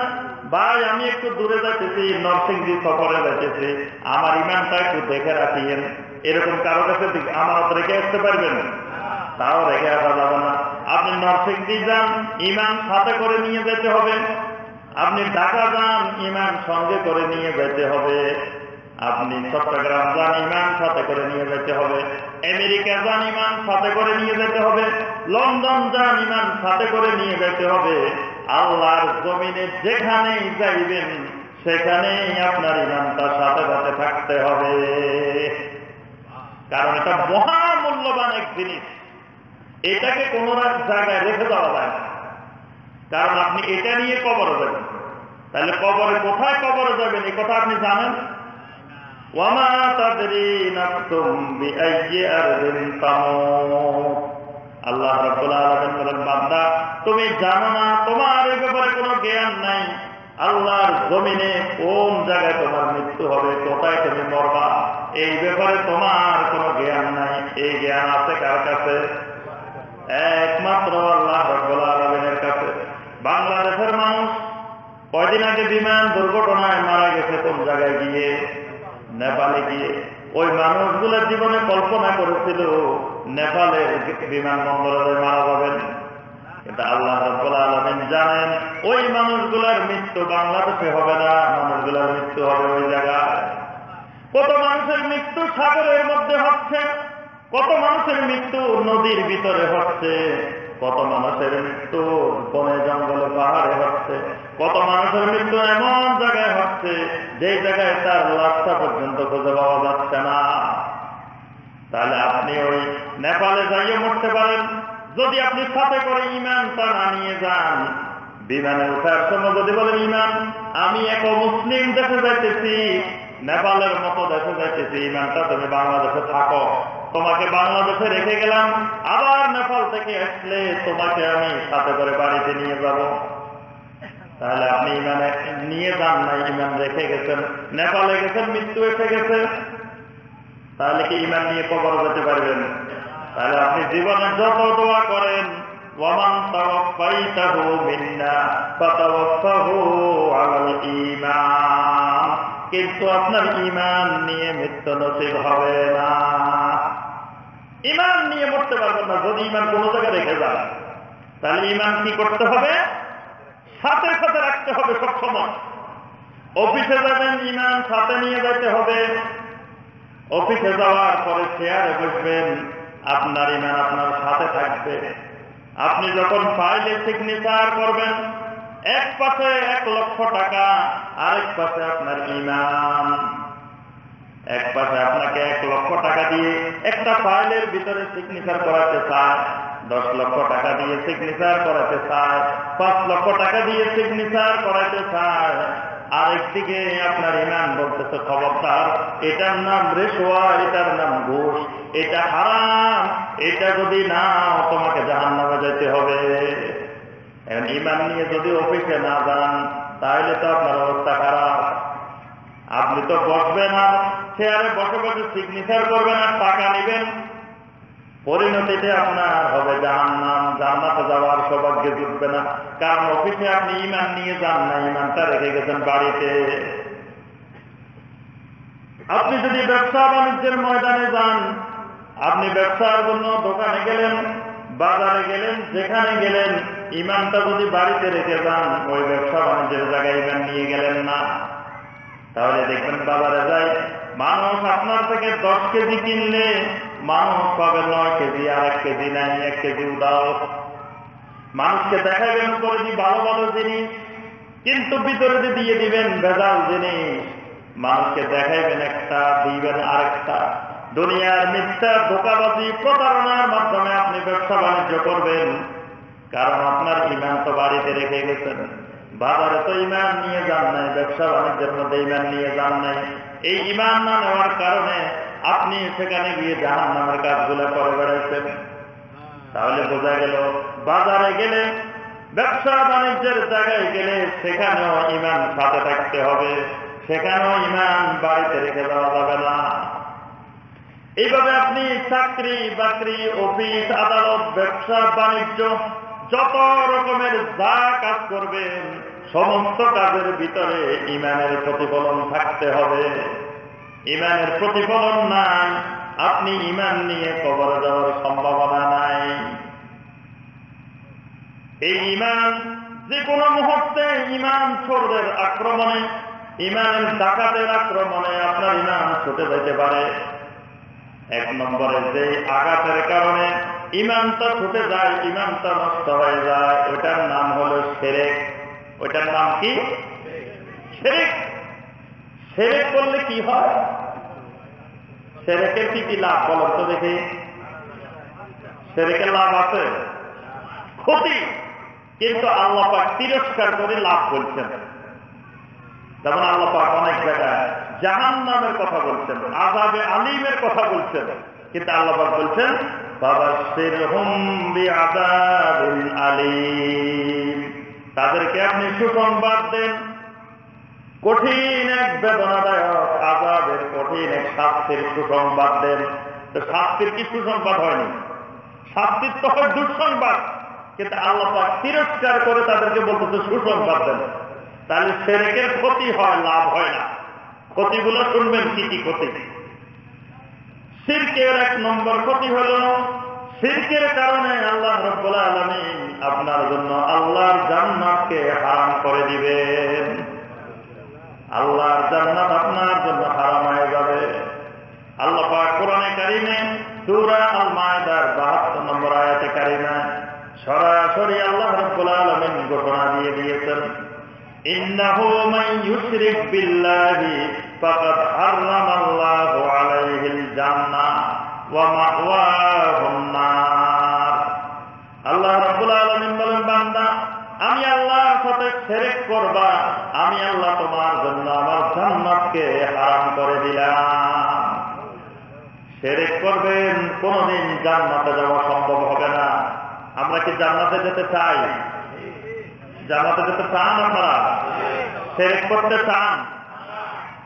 ভাই আমি একটু দূরে যাইতেছি, নরসিংদী সফরে যাইতেছি। আমার ইমানটা একটু দেখে রাখিয়েন। এরকম কারও কাছে আমার রেখে আসতে পারবেন? তাও রেখে আসা যাবে না। আপনি নরসিংদী যান ইমান সাথে করে নিয়ে যেতে হবে। আপনি ঢাকা যান ইমান সঙ্গে করে নিয়ে যেতে হবে। আপনি চট্টগ্রাম যান ইমান সাথে করে নিয়ে যেতে হবে। আমেরিকা যান ইমান সাথে করে নিয়ে যেতে হবে। লন্ডন যান ইমান সাথে করে নিয়ে যেতে হবে। আল্লাহর জমিনে যেখানেই যাইবেন, সেখানেই আপনার ইমানটা সাথে সাথে থাকতে হবে। কারণ এটা মহামূল্যবান এক জিনিস। এটাকে কোন জায়গায় রেখে দেওয়া যায় না। কারণ আপনি এটা নিয়ে কবর যাবেন। তাহলে কবরে কোথায় কবর যাবেন? এই কথা আপনি জানেন? আল্লাহ বান্দা, তুমি জানো না, তোমার এই ব্যাপারে কোনো জ্ঞান নাই। আল্লাহর জমিনে কোন জায়গায় তোমার মৃত্যু হবে, কোথায় তুমি মরবা, এই ব্যাপারে তোমার কোনো জ্ঞান নাই। এই জ্ঞান আছে কার কাছে? একমাত্র আল্লাহ রাব্বুল কাছে। বাংলাদেশের মানুষ কয়দিন আগে বিমান দুর্ঘটনায় মারা গেছে কোন জায়গায় গিয়ে? নেপালে গিয়ে ওই মানুষগুলোর জীবনে কল্পনা করেছিল নেপালের বিমানবন্দরে মারা যাবেন কিন্তু আল্লাহ আলমিন জানেন, ওই মানুষগুলোর মৃত্যু বাংলাদেশে হবে না, মানুষগুলোর মৃত্যু হবে ওই জায়গায়। কত মানুষের মৃত্যু সাগরের মধ্যে হচ্ছে, কত মানুষের মৃত্যু নদীর ভিতরে হচ্ছে। কত মানুষের মৃত্যু বনে জঙ্গলে পাহাড়ে হচ্ছে, কত মানুষের মৃত্যু এমন জায়গায় হচ্ছে যে জায়গায় তার লাশটা পর্যন্ত খুঁজে পাওয়া যাচ্ছে না। তাহলে আপনি ওই নেপালে যাইয়ে মরতে পারেন। যদি আপনি সাথে করে ইমানটা না নিয়ে যান, বিমানে ওঠার সময় যদি বলেন, ইমান, আমি এক মুসলিম দেশে যাইতেছি, নেপালের মতো দেশে যাইতেছি, ইমানটা তুমি বাংলাদেশে থাকো। তোমাকে বাংলাদেশে রেখে গেলাম, আবার নেপাল থেকে আসলে তোমাকে আমি সাথে করে বাড়িতে নিয়ে যাব। তাহলে আপনি ইমানে নিয়ে যান না ইমান রেখে গেছেন, নেপালে গেছেন, মৃত্যু এসে গেছে। তাহলে কি ইমান নিয়ে কবর যেতে পারবেন? তাহলে আপনি জীবনে যত দোয়া করেন কিন্তু আপনার ইমান নিয়ে মৃত্যু নসিব হবে না। ইমান নিয়ে মরতে পারবেন না। যদি ইমান কোন জায়গায় রেখে যান, তাহলে ইমান কি করতে হবে? সাথে সাথে রাখতে হবে সবসময়। অফিসে যাবেন, ইমান সাথে নিয়ে যেতে হবে। অফিসে যাওয়ার পরে চেয়ারে বসবেন, আপনার ইমান আপনার সাথে থাকবে। আপনি যখন ফাইলে সিগনেচার করবেন, এক পাশে এক লক্ষ টাকা, আরেক পাশে আপনার ইমান। এক পাশে আপনাকে এক লক্ষ টাকা দিয়ে একটা ফাইলের ভিতরে সিগনেচার করাতে চায়, দশ লক্ষ টাকা দিয়ে সিগনেচার করাতে চায়, পাঁচ লক্ষ টাকা দিয়ে সিগনেচার করাতে চায়, আরেকদিকে আপনার ইমান বলতেছে, খবরদার, এটার নাম রেশোয়া এটার নাম ঘুষ, এটা হারাম, এটা যদি না তোমাকে জাহান নামে যেতে হবে। এখন ইমান নিয়ে যদি অফিসে না যান, তাহলে তো আপনার অবস্থা খারাপ। আপনি তো বসবেন আর চেয়ারে বসে বসে সিগনেচার করবেন আর টাকা নেবেন। পরিণতিতে আপনার হবে জাহান্নাম। জান্নাতে যাওয়ার সৌভাগ্য জুটবে না। কারণ অফিসে আপনি ইমান নিয়ে যান না ইমানটা রেখে গেছেন বাড়িতে। আপনি যদি ব্যবসা বাণিজ্যের ময়দানে যান, আপনি ব্যবসার জন্য দোকানে গেলেন, বাজারে গেলেন, যেখানে গেলেন ইমানটা যদি বাড়িতে রেখে যান, ওই ব্যবসা বাণিজ্যের জায়গায় ইমান নিয়ে গেলেন না। তাহলে দেখবেন বাজারে যায় মানুষ আপনার থেকে দশ কেজি কিনলে মানুষ পাবে নয় কেজি আর এক কেজি নাই, এক কেজি উদাও। মানুষকে দেখাবেন করে দি ভালো ভালো জিনিস, কিন্তু ভিতরে যে দিয়ে দিবেন ভেজাল জিনিস, মানুষকে দেখাইবেন একটা, দিবেন আরেকটা। দুনিয়ার মিথ্যা, ধোকাবাজি, প্রতারণার মাধ্যমে আপনি ব্যবসা বাণিজ্য করবেন। কারণ আপনার ইমান তো বাড়িতে রেখে গেছেন। বাজারে তো ইমান নিয়ে যান নাই, ব্যবসা বাণিজ্যের মধ্যে ইমান নিয়ে যান নাই। এই ইমান না নেওয়ার কারণে আপনি সেখানে গিয়ে জাহান নামের কাজগুলো করে বেড়াইছেন। তাহলে বোঝা গেল, বাজারে গেলে, ব্যবসা বাণিজ্যের জায়গায় গেলে সেখানেও ইমান সাথে থাকতে হবে, সেখানেও ইমান বাড়িতে রেখে দেওয়া যাবে না। এইভাবে আপনি চাকরি, বাকরি, অফিস, আদালত, ব্যবসা, বাণিজ্য, যত রকমের যা কাজ করবেন সমস্ত কাজের ভিতরে ইমানের প্রতিফলন থাকতে হবে। ইমানের প্রতিফলন নাই, আপনি ইমান নিয়ে কবর যাওয়ার সম্ভাবনা নাই। এই ইমান যে কোনো মুহূর্তে ইমান চোরদের আক্রমণে ইমানের ডাকাতের আক্রমণে আপনার ইমান ছুটে যেতে পারে। এক নম্বরে যে আঘাতের কারণে ইমানটা ছুটে যায়, ইমানটা নষ্ট হয়ে যায়, ওটার নাম হলো সেরেক ওটার নাম কি? করলে কি হয়? কি কি লাভ বলেন তো দেখি। সেরেকের লাভ আছে? ক্ষতি। কিন্তু আল্লাহ পাক তিরস্কার করে লাভ বলছেন। যেমন আল্লাহ পাক অনেক জায়গায় জাহান নামের কথা বলছেন আজাবে আলিমের কথা বলছেন। কিন্তু আল্লাহ পাক বলছেন বাবা সেরহম আলিম। তাদেরকে আপনি সুসংবাদ দেন। কঠিন এক বেদনাদায়ক আজাবের কঠিন এক শাস্তির সুসংবাদ দেন। তো শাস্তির কি সুসংবাদ হয়নি? শাস্তির তো হয় দুঃসংবাদ। কিন্তু আল্লাহ তিরস্কার করে তাদেরকে বলতেছে সুসংবাদ দেন। তাহলে সেরেকের ক্ষতি হয়, লাভ হয় না। ক্ষতিগুলো শুনবেন কি কি ক্ষতি। সিরকের এক নম্বর ক্ষতি হল সিরকের কারণে আল্লাহ রব্বুল আপনার জন্য আল্লাহর জান্নাতকে হারাম করে দিবেন। আল্লাহর জান্নাত আপনার জন্য হারাম হয়ে যাবে। আল্লাহ কোরআনে কারিমে সূরা আল মায়দার 72 নম্বর আয়াতে কারিমে সরাসরি আল্লাহ রাব্বুল আলামিন ঘোষণা দিয়ে দিয়েছেন, ইন্নাহু মান আল্লাহ বলেন, বান্দা, আমি আল্লাহর সাথে শেরেক করবা। আমি আল্লাহ তোমার জন্য আমার জান্নাতকে হারাম করে দিলাম। করবেন, কোনদিন জান্নাতে যাওয়া সম্ভব হবে না। আমরা কি জান্নাতে যেতে চাই? জান্নাতে যেতে চান আপনারা? শেরেক করতে চান?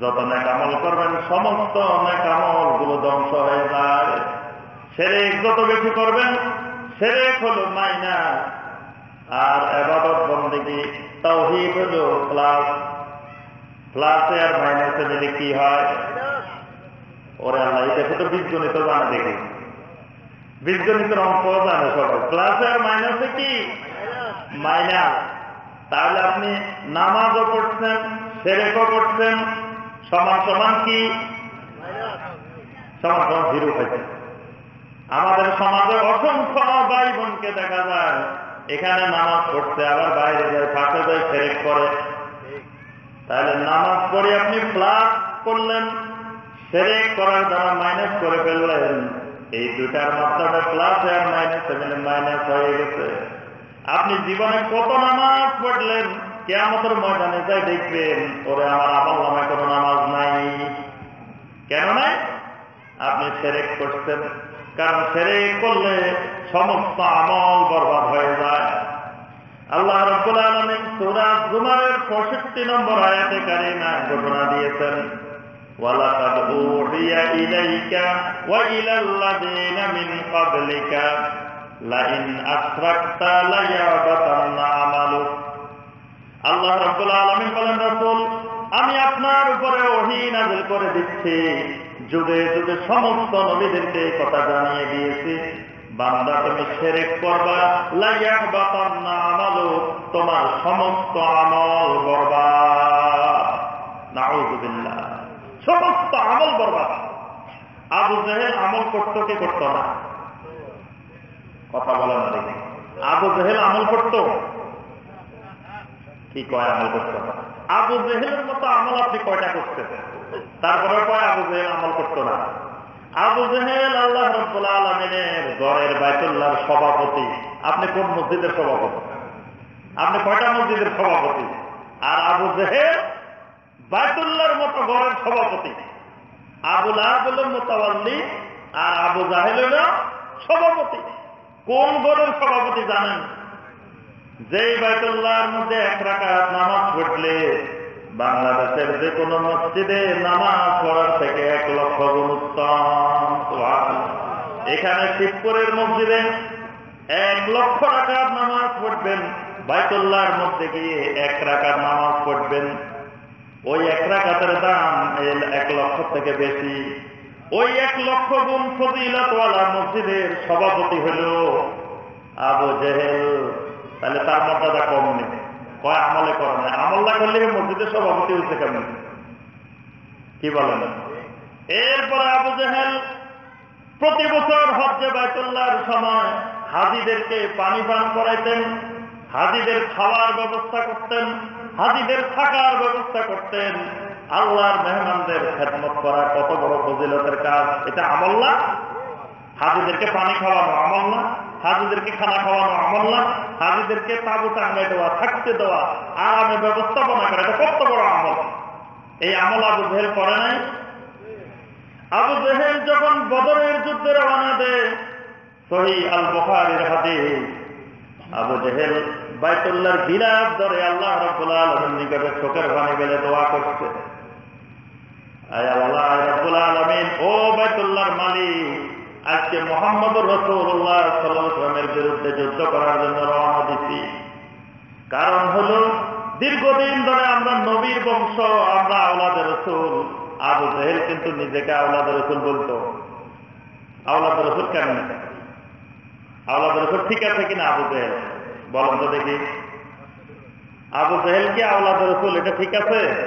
যত ন্যাক আমল করবেন, সমস্ত ন্যাকগুলো ধ্বংস হয়ে যায়। সেরেক যত বেশি করবেন, সেরেক হলো মাইনা। আর এবাদত বন্দেগি, তৌহিদ হলো প্লাস প্লাসে আর মাইনাসে দিলে কি হয়? ওরে আল্লাহ দেখে তো বীজগণিত জানে দেখি। বীজগণিতের অঙ্ক জানে সবাই প্লাসে আর মাইনাসে কি? মাইনাস তাহলে আপনি নামাজও পড়ছেন, সেরেকও করছেন সমান সমান কি? সমান সমান জিরো পাইছে আমাদের সমাজে অসংখ্য ভাই বোনকে দেখা যায়। এখানে নামাজ পড়ছে আবার বাইরে যায় ফাঁসে যায় ফেরেক করে। তাহলে নামাজ পড়ে আপনি প্লাস করলেন ফেরেক করার দ্বারা মাইনাস করে ফেললেন। এই দুটার মাত্রাটা প্লাস মাইনাস মাইনাস হয়ে গেছে। আপনি জীবনে কত নামাজ পড়লেন? কেমতের ময়দানে যাই দেখবেন, ওরে আমার আমল নামে কোনো নামাজ নাই। কেন নাই? আপনি সেরেক করছেন। কারণ সেরে করলে সমস্ত আমল বরবাদ হয়ে যায়। আল্লাহ রব্বুল আলমিন জুমারের 65 নম্বর আয়াতে কারিমা ঘোষণা দিয়েছেন আল্লাহ রাব্বুল আলামিন বলেন, রাসূল, আমি আপনার উপরে ওহী করে দিচ্ছি। যুগে যুগে সমস্ত নবীদেরকে কথা জানিয়ে দিয়েছি। বান্দা, তুমি শেরেক করবা। লাইয়াহবাতান্না আমালু, তোমার সমস্ত আমল বরবাদ। সমস্ত আমল বরবাদ। আবু জেহেল আমল করতো কি করত না? কথা বলা না আবু জেহেল আমল করতো? কি কয় আমল করতো না আবু জেহেলের মতো আমল আপনি কয়টা করতেন তারপরে কয় আবু জেহেল আমল করতো না? আবু জেহেল আল্লাহ আলমিনের গড়ের বাইতুল্লাহর সভাপতি। আপনি কোন মসজিদের সভাপতি? আপনি কয়টা মসজিদের সভাপতি? আর আবু জেহেল বাইতুল্লাহর মতো গড়ের সভাপতি। আবুল আবুলের মোতাবাল্লি আর আবু জাহেলের সভাপতি। কোন গড়ের সভাপতি জানেন? যেই বাইতুল্লাহর মধ্যে এক রাকাত নামাজ পড়লে বাংলাদেশের যে কোনো মসজিদে নামাজ পড়ার থেকে এক লক্ষ গুণ উত্তম। এখানে শিবপুরের মসজিদে এক লক্ষ রাকাত নামাজ পড়বেন, বাইতুল্লাহর মধ্যে গিয়ে এক রাকাত নামাজ পড়বেন। ওই এক রাকাতের দাম এক লক্ষ থেকে বেশি। ওই এক লক্ষ গুণ ফজিলতওয়ালা মসজিদের সভাপতি হল আবু জেহেল। তাহলে তার মর্যাদা কম নেই। কয় আমলে করে না আমল না করলে মসজিদের সভাপতি হচ্ছে কেমন? কি বলেন? এরপরে আবু জেহেল প্রতি বছর হজ্জে বাইতুল্লাহর সময় হাজিদেরকে পানি পান করাইতেন, হাজিদের খাওয়ার ব্যবস্থা করতেন, হাজিদের থাকার ব্যবস্থা করতেন। আল্লাহর মেহমানদের খেদমত করা কত বড় ফজিলতের কাজ? এটা আমল না? হাজিদেরকে পানি খাওয়ানো আমল না, হাজিদেরকে খানা খাওয়ানো আমল না, হাজিদেরকে তাবু টাঙ্গাই দেওয়া, থাকতে দেওয়া, আরামে ব্যবস্থাপনা করা, এটা কত বড় আমল। এই আমল আবু জেহেল করে নাই। আবু জেহেল যখন বদরের যুদ্ধে রওনা দেয় হাতে আবু জেহেল বাইতুল্লাহর বিরাট ধরে আল্লাহ রব্বুল চোখের পানি বেলে দোয়া করছে। আয় আল্লাহ রব্বুল আলমিন, ও বাইতুল্লাহর মালিক আজকে মোহাম্মদ রসুল্লাহ সাল্লামের বিরুদ্ধে যুদ্ধ করার জন্য রওনা দিচ্ছি কারণ হলো, দীর্ঘদিন ধরে আমরা নবীর বংশ, আমরা আওলাদের রসুল। আবু জেহেল কিন্তু নিজেকে আওলাদের রসুল বলতো। আওলাদের রসুল কেমন আওলাদের রসুল ঠিক আছে কিনা আবু জেহেল? বলেন তো দেখি। আবু জেহেল কি আওলাদের রসুল? এটা ঠিক আছে?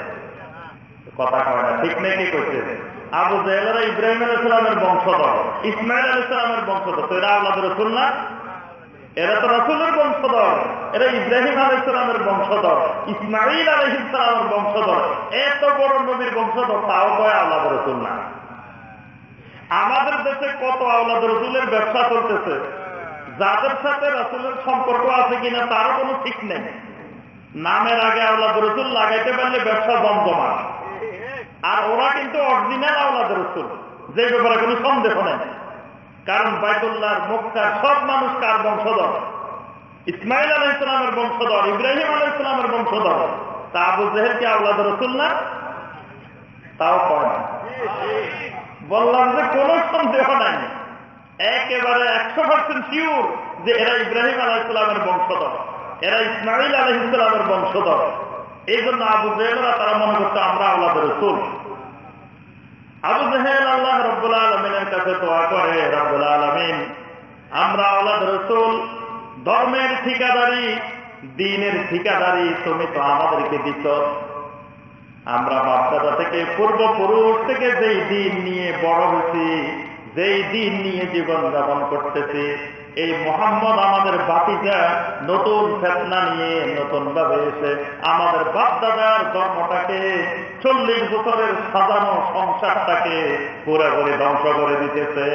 কথা কয় না। ঠিক নেই কি করছে আবু জেহেলেরা ইব্রাহিম আল ইসলামের বংশধর। ইসমাইল আল ইসলামের বংশধর। তো এরা আল্লাহ রসুল না? এরা তো রসুলের বংশধর। এরা ইব্রাহিম আল ইসলামের বংশধর। ইসমাইল আলহ ইসলামের বংশধর। এত বড় নবীর বংশধর, তাও কয় আল্লাহ রসুল না। আমাদের দেশে কত আল্লাহ রসুলের ব্যবসা চলতেছে? যাদের সাথে রসুলের সম্পর্ক আছে কিনা তারও কোনো ঠিক নেই। নামের আগে আল্লাহ রসুল লাগাইতে পারলে ব্যবসা জমজমা আর ওরা কিন্তু অরিজিনাল আওলাদ রসুল যে ব্যাপারে কোনো সন্দেহ নেই। কারণ বাইতুল্লাহর মক্কার সব মানুষ কার বংশধর? ইসমাইল আলাহ ইসলামের বংশধর, ইব্রাহিম আলাহ ইসলামের বংশধর। তা আবু জেহেল কি আওলাদ রসুল না? তাও কয় বললাম যে কোন সন্দেহ নাই। একেবারে একশো পার্সেন্ট শিওর যে এরা ইব্রাহিম আলাহ ইসলামের বংশধর, এরা ইসমাইল আলহ ইসলামের বংশধর। এই জন্য আবু জেহেলরা তারা মনে করতো আমরা আল্লাহ রসুল আবু জাহেল আল্লাহ রব্বুল আলমিনের কাছে দোয়া করে, রব্বুল আলমিন, আমরা আল্লাহ রসুল, ধর্মের ঠিকাদারি, দিনের ঠিকাদারি তুমি তো আমাদেরকে দিত আমরা বাপদাদা থেকে পূর্বপুরুষ থেকে যেই দিন নিয়ে বড় হয়েছি, যেই দিন নিয়ে জীবন যাপন করতেছি এই মোহাম্মদ আমাদের বাতিটা নতুন ফেতনা নিয়ে নতুন ভাবে এসে আমাদের বাপদাদার ধর্মটাকে চল্লিশ বছরের সাজানো সংসারটাকে পুরোপুরি ধ্বংস করে দিতেছে।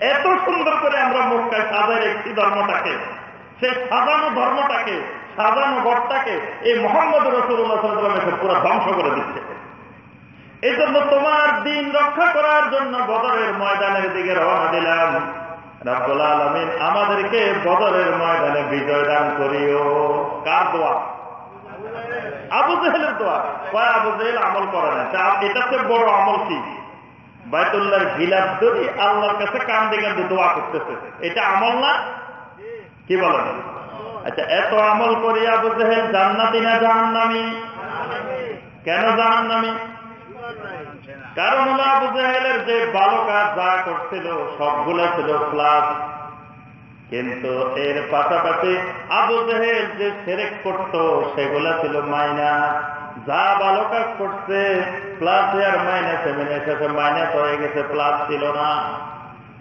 এত সুন্দর করে আমরা মুখটায় সাজাই রেখেছি ধর্মটাকে। সেই সাজানো ধর্মটাকে, সাজানো ঘরটাকে এই মোহাম্মদ রসুল্লাহ এসে পুরো ধ্বংস করে দিচ্ছে। এই জন্য তোমার দিন রক্ষা করার জন্য বদরের ময়দানের দিকে রওনা দিলাম। রব্বুল আলমিন আমাদেরকে বদরের ময়দানে বিজয় দান করিও। কার দোয়া? আবু জেহেলের দোয়া। কয় আবু জেহেল আমল করে না তা এটাতে বড় আমল কি? বাইতুল্লাহর গিলাপ ধরি আল্লাহর কাছে কান্দে কান্দে দোয়া করতেছে, এটা আমল না? কি বলেন? আচ্ছা এত আমল করি আবু জেহেল, জান্নাতি না জাহান্নামি? কেন জাহান্নামি? কারণ হলো আবু জেহেলের যে ভালো কাজ যা করছিল, সবগুলো ছিল প্লাস কিন্তু এর পাশাপাশি আবু জেহেল যে সেরেক করত, সেগুলা ছিল মাইনাস যা ভালো কাজ করছে প্লাস আর মাইনাসে মিলে শেষে মাইনাস হয়ে গেছে প্লাস ছিল না।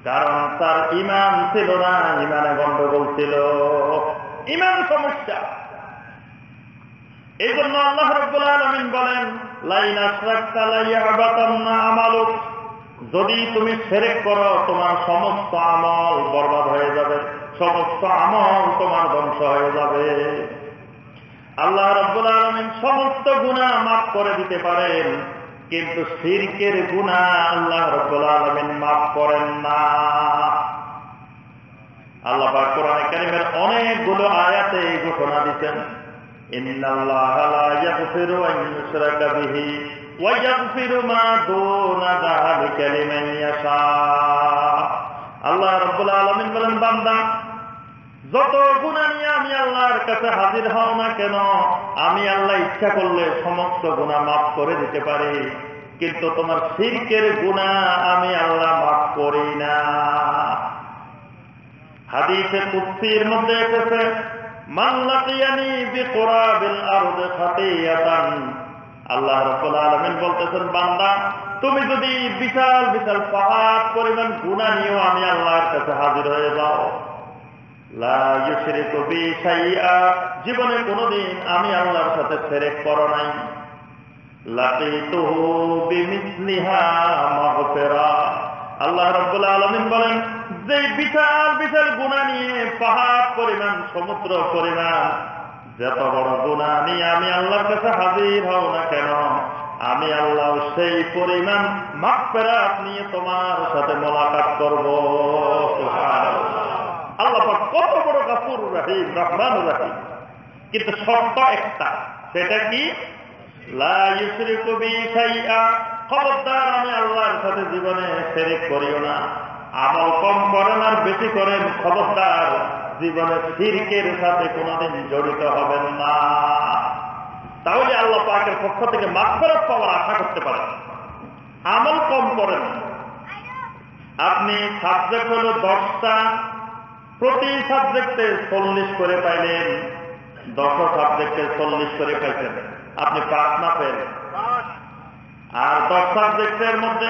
কারণ তার ইমান ছিল না, ইমানে গন্ডগোল ছিল। ইমান সমস্যা। এই জন্য আল্লাহ রব্বুল আলমিন বলেন যদি তুমি সেরেক করো, তোমার সমস্ত আমল বরবাদ হয়ে যাবে। সমস্ত আমল তোমার ধ্বংস হয়ে যাবে। আল্লাহ রব্বুল আলমিন সমস্ত গুণা মাফ করে দিতে পারেন, কিন্তু সিরকের গুণা আল্লাহ রব্বুল আলমিন মাফ করেন না। আল্লাহ কোরআনে কারিমের অনেকগুলো আয়াতে এই ঘোষণা দিচ্ছেন আমি হাজির হও না কেন, আমি আল্লাহ ইচ্ছা করলে সমস্ত গুনাহ মাফ করে দিতে পারি। কিন্তু তোমার শিরকের গুনাহ আমি আল্লাহ মাফ করি না। হাদিসে কুফসির মধ্যে এসেছে আল্লাহ আলামিন বলতেছেন, বান্দা, তুমি যদি বিশাল বিশাল পাহাড় পরিমাণ গুনাহ নিয়েও আমি আল্লাহর কাছে হাজির হয়ে যাও। জীবনে কোনোদিন আমি আল্লাহর সাথে শিরক করো নাই। লাকিতুহু বিমিসলিহা মাগফিরা। আল্লাহ রাব্বুল আলামিন বলেন যে বিশাল বিশাল গুণা নিয়ে পাহাড় পরিমাণ, সমুদ্র পরিমাণ, যত বড় গুণা নিয়ে আমি আল্লাহর কাছে হাজির হও না কেন, আমি আল্লাহ সেই পরিমাণ মাকপেরাত নিয়ে তোমার সাথে মোলাকাত করব। আল্লাহ কত বড় গাফুর রাহিম, রহমান রাহিম। কিন্তু শর্ত একটা, সেটা কি? লা ইউশরিকু বি শাইআ খবরদার আমি আল্লাহর সাথে জীবনে শেরিক করিও না। আমল কম করেন আর বেশি করেন, খবরদার জীবনে শিরকের সাথে কোনোদিন জড়িত হবেন না। তাহলে আল্লাহ পাকের পক্ষ থেকে মাফরত পাওয়ার আশা করতে পারেন। আমল কম করেন। আপনি সাবজেক্ট হলো দশটা, প্রতি সাবজেক্টে চল্লিশ করে পাইলেন। দশ সাবজেক্টে চল্লিশ করে পাইছেন। আপনি পাঁচ না পেলেন আর দশ সাবজেক্টের মধ্যে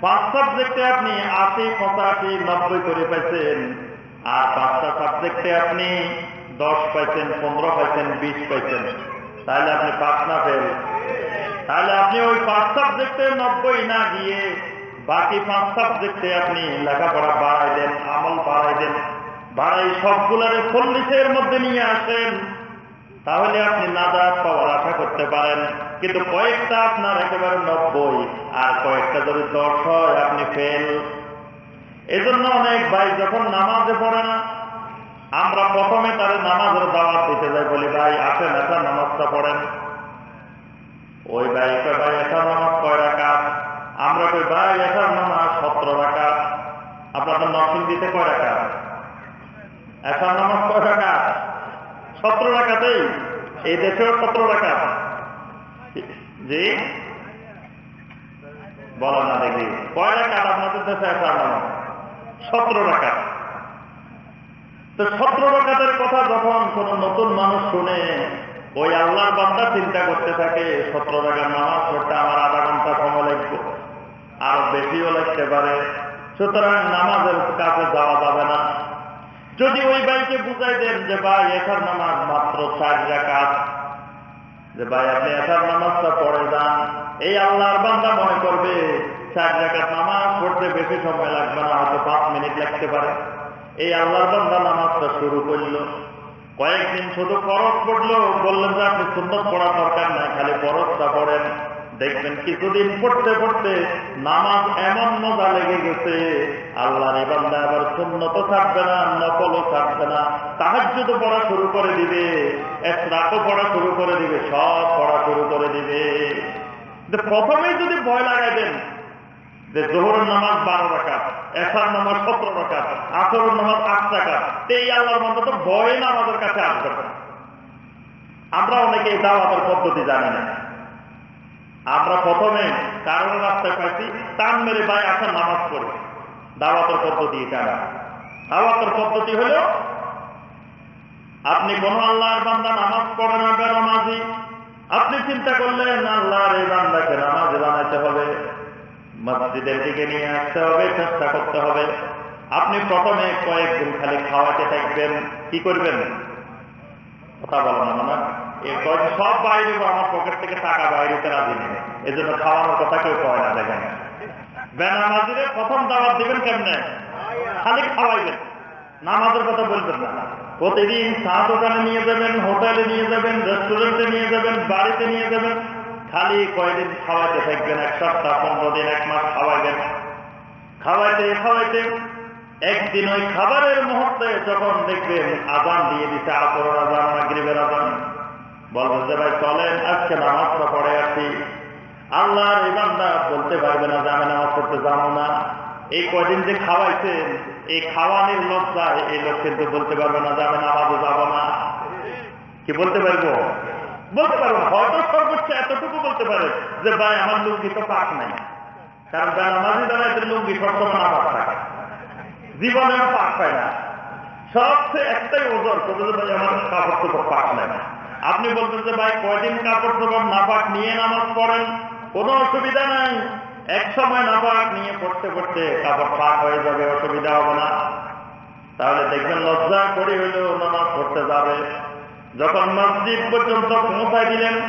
পাঁচ সাবজেক্টে আপনি আশি, পঁচাশি, নব্বই করে পাইছেন। আর পাঁচটা সাবজেক্টে আপনি দশ পাইছেন, পনেরো পাইছেন, বিশ পাইছেন। তাহলে আপনি পাঁচ না ফেল। তাহলে আপনি ওই পাঁচ সাবজেক্টে নব্বই না গিয়ে বাকি পাঁচ সাবজেক্টে আপনি লেখাপড়া বাড়াই দেন, আমল বাড়াই দেন। বাড়াই সবগুলারে চল্লিশের মধ্যে নিয়ে আসেন। তাহলে আপনি নাজাদ পাওয়ার আশা করতে পারেন। কিন্তু কয়েকটা আপনার একেবারে নব্বই, আর কয়েকটা যদি দশ হয়, আপনি ফেল এজন্য অনেক ভাই যখন নামাজে পড়ে না, আমরা প্রথমে তার নামাজের দাওয়াত দিতে যাই, বলি, ভাই, আসেন, এসা নামাজটা পড়েন। ওই ভাই ভাই এসার নামাজ কয় রাখা আমরা কই, ভাই এসার নামাজ সতেরো রাখা আপনাদের নরসিং দিতে কয় রাখা এসার নামাজ কয় রাখা সতেরো রাখাতেই এই দেশেও সতেরো রাখা জি? বলো না দেখি। কয় রাখা আপনাদের দেশে এসার নামাজ সতেরো রাখা। তো সতেরো রাখাতের কথা যখন কোন নতুন মানুষ শুনে ওই আল্লাহর বান্দা চিন্তা করতে থাকে, সতেরো টাকার নামাজ পড়তে আমার আধা ঘণ্টা সময় লাগবে। আরও বেশিও লাগতে পারে। সুতরাং নামাজের কাছে যাওয়া যাবে না। যদি ওই ভাইকে বুঝাই দেন যে ভাই এসার নামাজ মাত্র চার রাকাত, যে ভাই আপনি এসার নামাজটা পড়ে যান, এই আল্লাহর বান্দা মনে করবে চার রাকাত নামাজ পড়তে বেশি সময় লাগবে না, হয়তো পাঁচ মিনিট লাগতে পারে। এই আল্লাহর বান্দা নামাজটা শুরু করল। কয়েকদিন শুধু ফরজ পড়ল, বললেন যে আপনি সুন্দর পড়ার দরকার নাই, খালি ফরজটা পড়েন। দেখবেন কিছুদিন পড়তে পড়তে নামাজ এমন মজা লেগে গেছে, আল্লাহর বান্দা আবার শূন্যত থাকবে না, নকলও থাকবে না। তাহাজ্জুদ পড়া শুরু করে দিবে একরাতও পড়া শুরু করে দিবে, সব পড়া শুরু করে দিবে। প্রথমেই যদি ভয় লাগাই দেন, যে জোহরের নামাজ বারো রাখা এসার নামাজ সতেরো রাখা আসরের নামাজ আট টাকা এই আল্লাহর মতো তো ভয় না আমাদের কাছে আসবে। আমরা অনেকে এই দাওয়াতের পদ্ধতি জানি না। আমরা প্রথমে কারণ রাস্তায় পাইছি, টান মেরে ভাই আসার নামাজ পড়ি। দাওয়াতের পদ্ধতি এটা দাওয়াতের পদ্ধতি হলো, আপনি কোন আল্লাহর বান্দা নামাজ পড়ে না বেনামাজি আপনি চিন্তা করলেন, আল্লাহর এই বান্দাকে নামাজ বানাইতে হবে। মসজিদের দিকে নিয়ে আসতে হবে, চেষ্টা করতে হবে। আপনি প্রথমে কয়েকদিন খালি খাওয়াতে থাকবেন, কি করবেন? কথা বলো না সব বাইরে আমার পকেট থেকে টাকা বাইরেতে এই জন্য খাওয়ানোর কথা কেউ কয় না, দেখেন। বেনামাজিরে প্রথম কেমনে? খালি খাওয়াইবেন। নামাজের কথা বলবেন না। প্রতিদিন চা দোকানে নিয়ে যাবেন, হোটেলে নিয়ে যাবেন, রেস্টুরেন্টে নিয়ে যাবেন, বাড়িতে নিয়ে যাবেন। খালি খাওয়াইতে থাকবেন? এক সপ্তাহ, পনেরো দিন, এক মাস খাওয়াইবেন। খাওয়াইতে খাওয়াইতে একদিন ওই খাবারের মুহূর্তে যখন দেখবেন আজান দিয়ে দিতে আজান আজান বলবেন যে ভাই চলেন আজকে নামাজটা পড়ে আসি আল্লাহর বান্দা বলতে পারবে না যে আমি নামাজ পড়তে যাব না। এই কদিন যে খাওয়াইছেন, এই খাওয়ানোর লজ্জায় এই লোক কিন্তু বলতে পারবে না যে আমি নামাজে যাব না। কি বলতে পারব? বলতে পারব হয়তো সর্বোচ্চ এতটুকু বলতে পারে যে, ভাই, আমার লুঙ্গি তো পাক নাই। কারণ বেনামাজি এদের লুঙ্গি সবসময় না থাকে জীবনে পাক পায় না। সবচেয়ে একটাই ওজন করবে ভাই, আমার কাপড় চোপড় পাক নাই। আপনি বলতেন যে ভাই কয়দিন কাপড় চোপড় নাপাক নিয়ে নামাজ পড়েন। কোনো অসুবিধা নাই। এক সময় নাপাক নিয়ে পড়তে পড়তে কাপড় পাক হয়ে যাবে, অসুবিধা হবে না। তাহলে দেখবেন লজ্জা করে হইলেও নামাজ পড়তে যাবে। যখন মসজিদ পর্যন্ত পৌঁছায় দিলেন,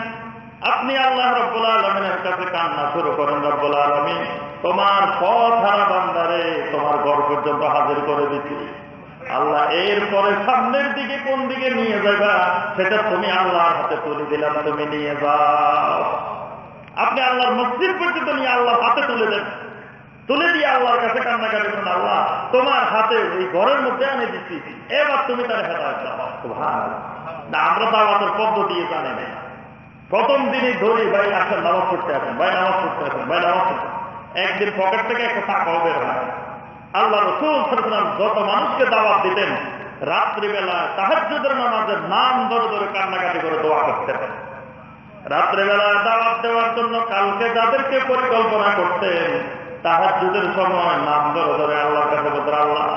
আপনি আল্লাহ রব্বুল আলমিনের কাছে কান্না শুরু করেন, রব্বুল আলমিন, তোমার পথ হারা বান্দারে, তোমার ঘর পর্যন্ত হাজির করে দিচ্ছি। আল্লাহ এরপরে সামনের দিকে কোন দিকে নিয়ে যাবা? সেটা তুমি আল্লাহর হাতে তুলে দিলাম, তুমি নিয়ে যাও। আপনি আল্লাহর মসজিদ পর্যন্ত নিয়ে আল্লাহর হাতে তুলে দেন। তুলে দিয়ে আল্লাহর কাছে কান্নাকাটি করেন, আল্লাহ, তোমার হাতে এই ঘরের মধ্যে আনে দিচ্ছি এবার তুমি তার হেদায়ত। না, আমরা দাওয়াতের পদ্ধতি জানি না। প্রথম দিনই ধরি ভাই আসেন, নামাজ পড়তে আসেন, ভাই নামাজ পড়তে আসেন, ভাই নামাজ পড়তে একদিন পকেট থেকে একটা টাকাও বের হয়। আল্লাহ রসুল যত মানুষকে দাওয়াত দিতেন রাত্রিবেলা তাহাজ্জুদের নামাজের নাম ধরে ধরে কান্নাকাটি করে দোয়া করতেন। রাত্রেবেলা দাওয়াত দেওয়ার জন্য কালকে যাদেরকে পরিকল্পনা করতেন, তাহাজ্জুদের সময় নাম ধরে ধরে আল্লাহর কাছে বলতেন, আল্লাহ,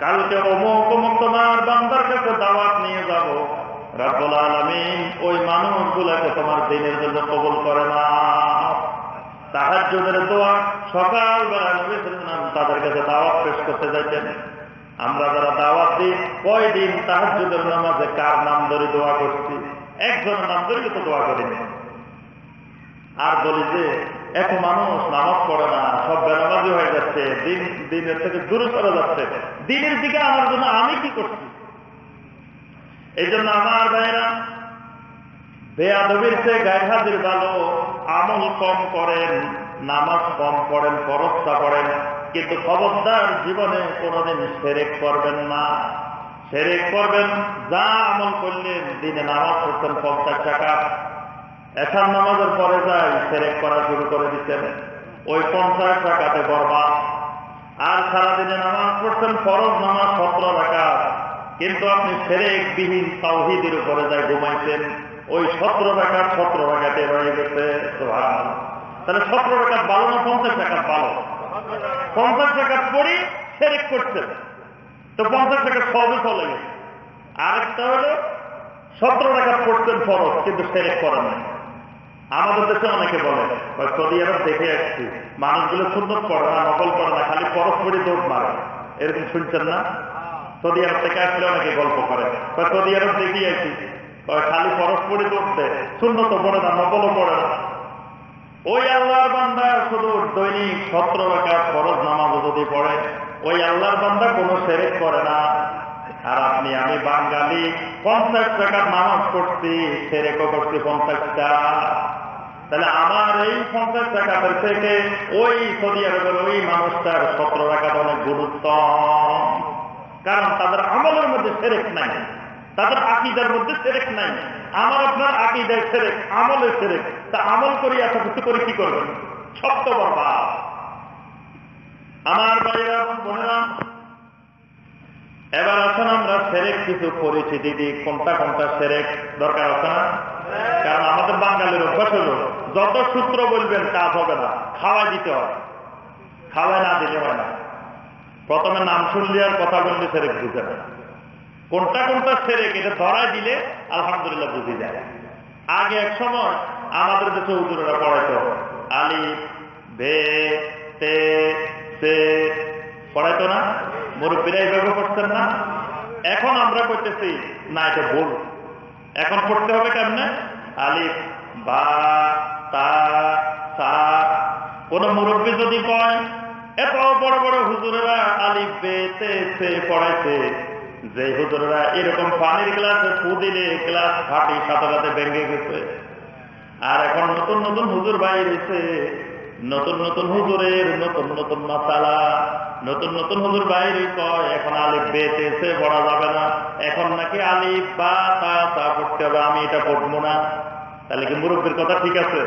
কালকে অমুক অমুক তোমার বান্দার কাছে দাওয়াত নিয়ে যাব। রাব্বুল আলামিন ওই মানুষগুলোকে তোমার দিনের জন্য কবুল করে না দোয়া তাদের কাছে দাওয়াত পেশ করতে আমরা যারা দাওয়াত দিই কয়দিন নামাজে কার নাম ধরে দোয়া করছি? একজনের নাম ধরে দোয়া আর বলি যে, এত মানুষ নামাজ পড়ে না, সব বেনামাজি হয়ে যাচ্ছে, দিন, দিনের থেকে দূরে সরে যাচ্ছে। দিনের দিকে আমার জন্য আমি কি করছি? এই জন্য আমার ভাইরা বেয়াদবির সে গায়ে হাজির ভালো। আমল কম করেন, নামাজ কম পড়েন ফরস্তা পড়েন। কিন্তু খবরদার জীবনে কোনোদিন সেরেক করবেন না। সেরেক করবেন, যা আমল করলেন, দিনে নামাজ পড়ছেন পঞ্চাশ টাকা এসার নামাজের পরে যাই সেরেক করা শুরু করে দিচ্ছেন ওই পঞ্চাশ টাকাতে বরবাদ। আর সারাদিনে নামাজ পড়ছেন ফরজ নামাজ সতেরো টাকা কিন্তু আপনি সেরেক বিহীন তাওহিদের উপরে যাই ঘুমাইছেন ওই সতেরো টাকার সতেরো টাকাতে রয়ে গেছে। তাহলে সতেরো টাকা ভালো না পঞ্চাশ টাকা ভালো? পঞ্চাশ টাকা পড়ি, সেরেক করছেন তো পঞ্চাশ টাকা সবই চলে গেছে। আরেকটা হলো, সতেরো টাকা পড়ছেন ফরজ, কিন্তু সেরেক করেন নাই। আমাদের দেশে অনেকে বলে সৌদি আরব দেখে আসছি। মানুষগুলো সুন্দর করে না, নকল করে না, খালি পরস্পরই দৌড় মারে। এরকম শুনছেন না? সৌদি আরব থেকে আসলে অনেকে গল্প করে। সৌদি আরব দেখি আসছি। খালি পরস্পরই দৌড়তে শূন্য তো পড়ে না নকলও পড়ে না। ওই আল্লাহর বান্দা শুধু দৈনিক সতেরো টাকা ফরজ নামাজ যদি পড়ে, ওই আল্লাহর বান্দা কোনো সেরেক করে না। আর আপনি, আমি বাঙালি, পঞ্চাশ টাকার নামাজ পড়ছি, সেরেকও করছি পঞ্চাশটা। তাহলে আমার এই পঞ্চাশ টাকাতের থেকে ওই সৌদি আরবের ওই মানুষটার সতেরো টাকাটা অনেক গুরুত্ব কারণ তাদের আমলের মধ্যে সেরেক নাই। তাদের আকিদার মধ্যে সেরেক নাই। আমার আপনার আকিদার সেরেক আমলের সেরেক। তা আমল করি এত কিছু করে কি করবেন? তো বরবাদ। আমার ভাইয়েরা এবং বোনেরা, এবার আসুন আমরা সেরেক কিছু পরিচিতি দিই। কোনটা কোনটা সেরেক দরকার আছে না? কারণ আমাদের বাঙালির অভ্যাস হলো, যত সূত্র বলবেন কাজ হবে না, খাওয়াই দিতে হয় খাওয়াই না দিলে হয় না। প্রথমে নাম শুনলে আর কথা বললে সেরেক বুঝে না। কোনটা কোনটা সেরেক এটা ধরায় দিলে আলহামদুলিল্লাহ বুঝে যায়। আগে এক সময় আমাদের দেশে হুজুরেরা পড়াইতো আলি বে, তে, সে, পড়াইতো না? মুরব্বীরা এইভাবে পড়ছেন না? এখন আমরা করতেছি না, এটা ভুল। এখন পড়তে হবে কেমনে? আলিফ, বা, তা, সা। কোন মুরব্বী যদি কয়, এত বড় বড় হুজুরেরা আলিফ, বে, তে, সে পড়াইছে। যে হুজুরেরা এরকম পানির গ্লাসে ফু দিলে গ্লাস ফাটি সাথে সাথে ভেঙে গেছে। আর এখন নতুন নতুন হুজুর বাইর হয়েছে। নতুন নতুন হুজুরের নতুন নতুন মাসালা। নতুন নতুন হুজুর বাইরে কয়, এখন আলিফ বেতেছে পড়া যাবে না। এখন নাকি আলিফ বা তা তা পড়তে হবে, আমি এটা পড়ব না। তাহলে কি মুরব্বীর কথা ঠিক আছে?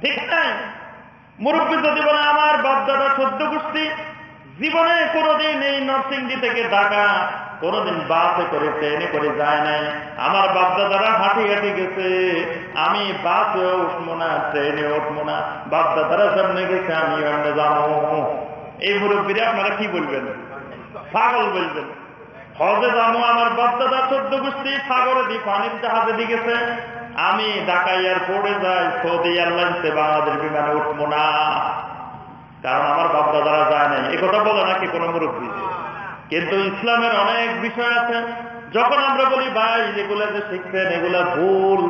ঠিক নাই। মুরব্বী যদি বলে, আমার বাপদাদা সদ্য গোষ্ঠী, জীবনে কোনোদিন এই নরসিংদী থেকে ঢাকা কোনোদিন বাসে করে ট্রেনে করে যায় নাই। আমার বাপদাদারা হাঁটি হাঁটি গেছে। আমি বাসে উঠবো না ট্রেনে উঠবো না। বাপদাদারা সামনে গেছে, আমি অন্য যাব এই মুরব্বীরা আপনারা কি বলবেন? পাগল বলবেন। হজে যাব আমার বাপদাদা চোদ্দ গোষ্ঠী সাগরে দি পানির জাহাজে দিয়ে গেছে। আমি ঢাকা এয়ারপোর্টে যাই, সৌদি এয়ারলাইন্সে বাংলাদেশ বিমানে উঠবো না। কারণ আমার বাপদাদারা যায় নাই। এ কথা বলে নাকি কোনো মুরব্বী? কিন্তু ইসলামের অনেক বিষয় আছে। যখন আমরা বলি, ভাই, যেগুলো যে শিখছেন, এগুলা ভুল,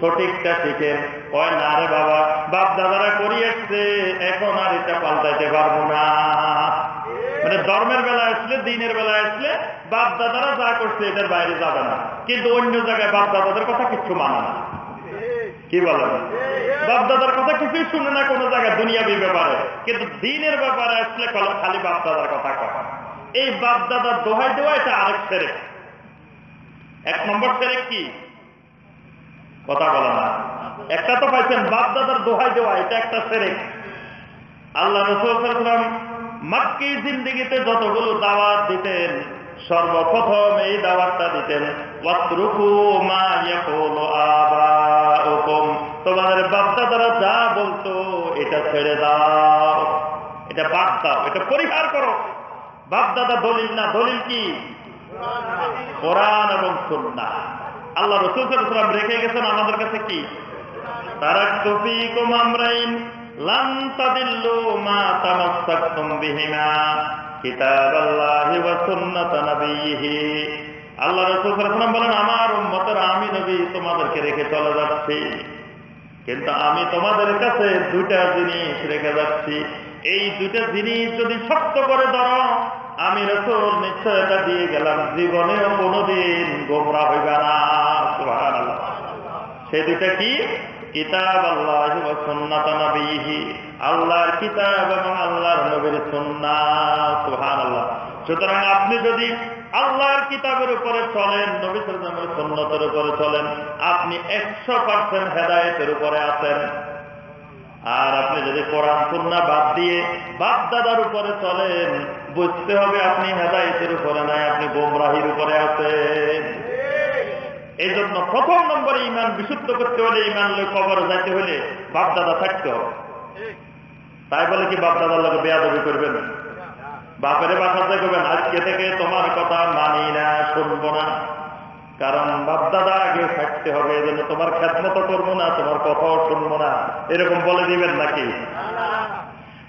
সঠিকটা শিখেন। কয়, না রে বাবা বাপ দাদারা করি আসছে এখন আর এটা পাল্টাইতে পারব না। মানে ধর্মের বেলা আসলে, দিনের বেলা আসলে বাপ দাদারা যা করছে এটার বাইরে যাবে না। কিন্তু অন্য জায়গায় বাপ দাদাদের কথা কিচ্ছু মানে না। কি বলেন? বাপ দাদার কথা কিছুই শুনে না কোনো জায়গায়, দুনিয়াবি ব্যাপারে। কিন্তু দিনের ব্যাপারে আসলে খালি বাপ দাদার কথা কথা এই বাপ দাদার দোহাই দেওয়া এটা আরেক সেরেক। এক নম্বর সেরেক কি? কথা বলে না। একটা তো পাইছেন বাপ দাদার দোহাই দেওয়া, এটা একটা সেরেক। আল্লাহ রসুলাম মাক্কি জিন্দিগিতে যতগুলো দাওয়াত দিতেন, সর্বপ্রথম এই দাওয়াতটা দিতেন তোমাদের বাপদাদারা যা বলতো, এটা ছেড়ে দাও, এটা বাদ দাও, এটা পরিহার করো। বাপদাদা দলিল না, দলিল কি? কোরআন এবং সুন্না আল্লাহ রসুলাম রেখে গেছেন আমাদের কাছে কি? তারা রাসূল আমার আমি তোমাদেরকে রেখে চলে যাচ্ছি। কিন্তু আমি তোমাদের কাছে দুইটা জিনিস রেখে যাচ্ছি। এই দুইটা জিনিস যদি শক্ত করে ধরো আমি রসুল নিশ্চয়তা দিয়ে গেলাম। জীবনেও কোনোদিন গোমরা হইবে না। সে দুইটা কি? কিতাব আল্লাহ নবীহি। আল্লাহর কিতাব এবং আল্লাহর নবীর সুন্নাত সুবহানাল্লাহ। সুতরাং আপনি যদি আল্লাহর কিতাবের উপরে চলেন, নবী সাল্লামের সুন্নতের উপরে চলেন, আপনি একশো পার্সেন্ট হেদায়তের উপরে আছেন। আর আপনি যদি কোরআন সুন্না বাদ দিয়ে বাপ দাদার উপরে চলেন বুঝতে হবে আপনি হেদায়তের উপরে নাই, আপনি গোমরাহির উপরে আছেন। এই জন্য প্রথম নম্বরে ইমান বিশুদ্ধ করতে হলে ইমান লোক কবর যাইতে হলে বাপ দাদা থাকতে হবে। তাই বলে কি বাপ দাদার লোক বেয়াদবি করবেন? বাপের বাসাতে করবেন আজকে থেকে তোমার কথা মানি না, শুনব না। কারণ বাপ দাদা আগে থাকতে হবে এই জন্য তোমার খ্যাতমত করব না, তোমার কথাও শুনব না। এরকম বলে দিবেন নাকি?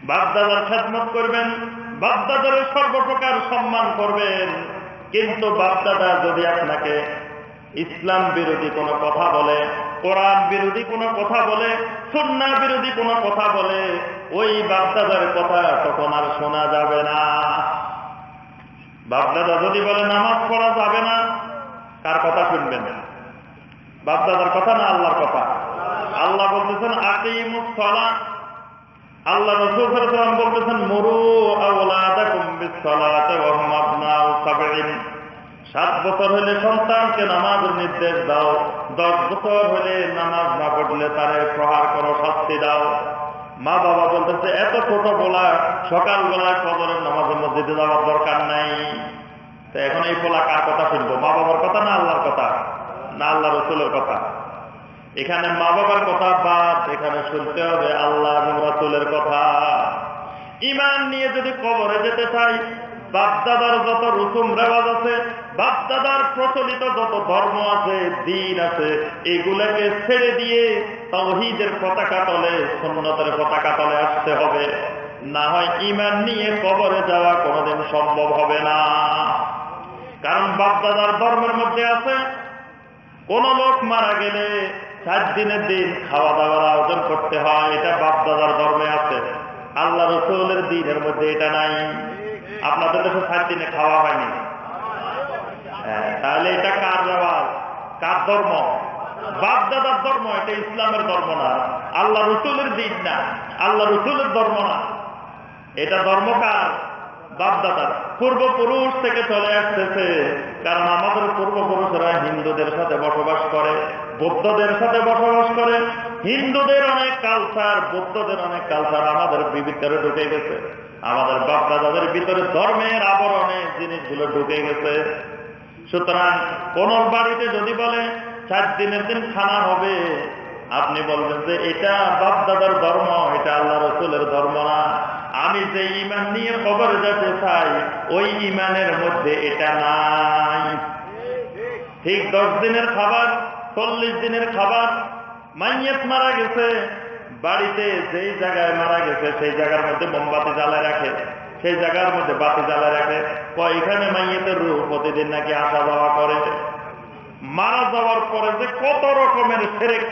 বাপ দাদার খ্যাতমত করবেন বাপ দাদার সর্বপ্রকার সম্মান করবেন। কিন্তু বাপ দাদা যদি আপনাকে ইসলাম বিরোধী কোনো কথা বলে, কোরআন বিরোধী কোনো কথা বলে, সন্না বিরোধী কোনো কথা বলে, ওই বাপদাদার কথা তখন আর শোনা যাবে না। বাপদাদা যদি বলে নামাজ পড়া যাবে না, কার কথা শুনবেন? বাপদাদার কথা না আল্লাহর কথা? আল্লাহ বলতেছেন, আকিমুস সালাহ আল্লাহ রসুল সাল্লাম বলতেছেন, মুরু সাত বছর হলে সন্তানকে নামাজের নির্দেশ দাও, দশ বছর হলে নামাজ না পড়লে তারে প্রহার করো, শাস্তি দাও। মা বাবা বলতেছে, এত ছোট বলা সকালবেলায় কদরের নামাজের মসজিদে যাওয়ার দরকার নাই। তো এখন এই পোলা কার কথা শুনব? মা বাবার কথা না আল্লাহর কথা? না আল্লাহ রসুলের কথা? এখানে মা বাবার কথা বাদ, এখানে শুনতে হবে আল্লাহ রাসুলের কথা। ইমান নিয়ে যদি কবরে যেতে চাই, বাপদাদার যত রুসুম রেওয়াজ আছে, বাপদাদার প্রচলিত যত ধর্ম আছে, দিন আছে, এগুলাকে ছেড়ে দিয়ে তৌহিদের পতাকা তলে সন্ন্যতের পতাকা তলে আসতে হবে। না হয় ইমান নিয়ে কবরে যাওয়া কোনোদিন সম্ভব হবে না। কারণ বাপদাদার ধর্মের মধ্যে আছে, কোন লোক মারা গেলে সাত দিনের দিন খাওয়া দাওয়ার আয়োজন করতে হয় এটা বাপদাদার ধর্মে আছে। আল্লাহ রসুলের দিনের মধ্যে এটা নাই। আপনাদের দেশে সাত দিনে খাওয়া হয়নি। হ্যাঁ, তাহলে এটা কার রেওয়াজ? কার ধর্ম? বাপদাদার ধর্ম এটা ইসলামের ধর্ম না। আল্লাহ রসুলের দিন না আল্লাহ রসুলের ধর্ম না। এটা ধর্ম কার? বাপদাদার পূর্বপুরুষ থেকে চলে আসতেছে। কারণ আমাদের পূর্বপুরুষরা হিন্দুদের সাথে বসবাস করে, বৌদ্ধদের সাথে বসবাস করে। হিন্দুদের অনেক কালচার বৌদ্ধদের অনেক কালচার আমাদের ভিতরে ঢুকে গেছে। আমাদের বাপদাদাদের ভিতরে ধর্মের আবরণে জিনিসগুলো ঢুকে গেছে। সুতরাং কোন বাড়িতে যদি বলে, চার দিনের দিন খানা হবে, আপনি বলবেন যে, এটা বাপদাদার ধর্ম, এটা আল্লাহ রসুলের ধর্ম না। আমি যে ইমান নিয়ে খবর যেতে চাই, ওই ইমানের মধ্যে এটা নাই। ঠিক দশ দিনের খাবার, চল্লিশ দিনের খাবার, মাইয়াত মারা গেছে। বাড়িতে যেই জায়গায় মারা গেছে, সেই জায়গার মধ্যে মোমবাতি জ্বালায় রাখে, সেই জায়গার মধ্যে বাতি জ্বালায় রাখে। এখানে মাইয়েতের রূপ প্রতিদিন নাকি আসা যাওয়া করে। মারা যাওয়ার পরে যে কত রকমের সেরেক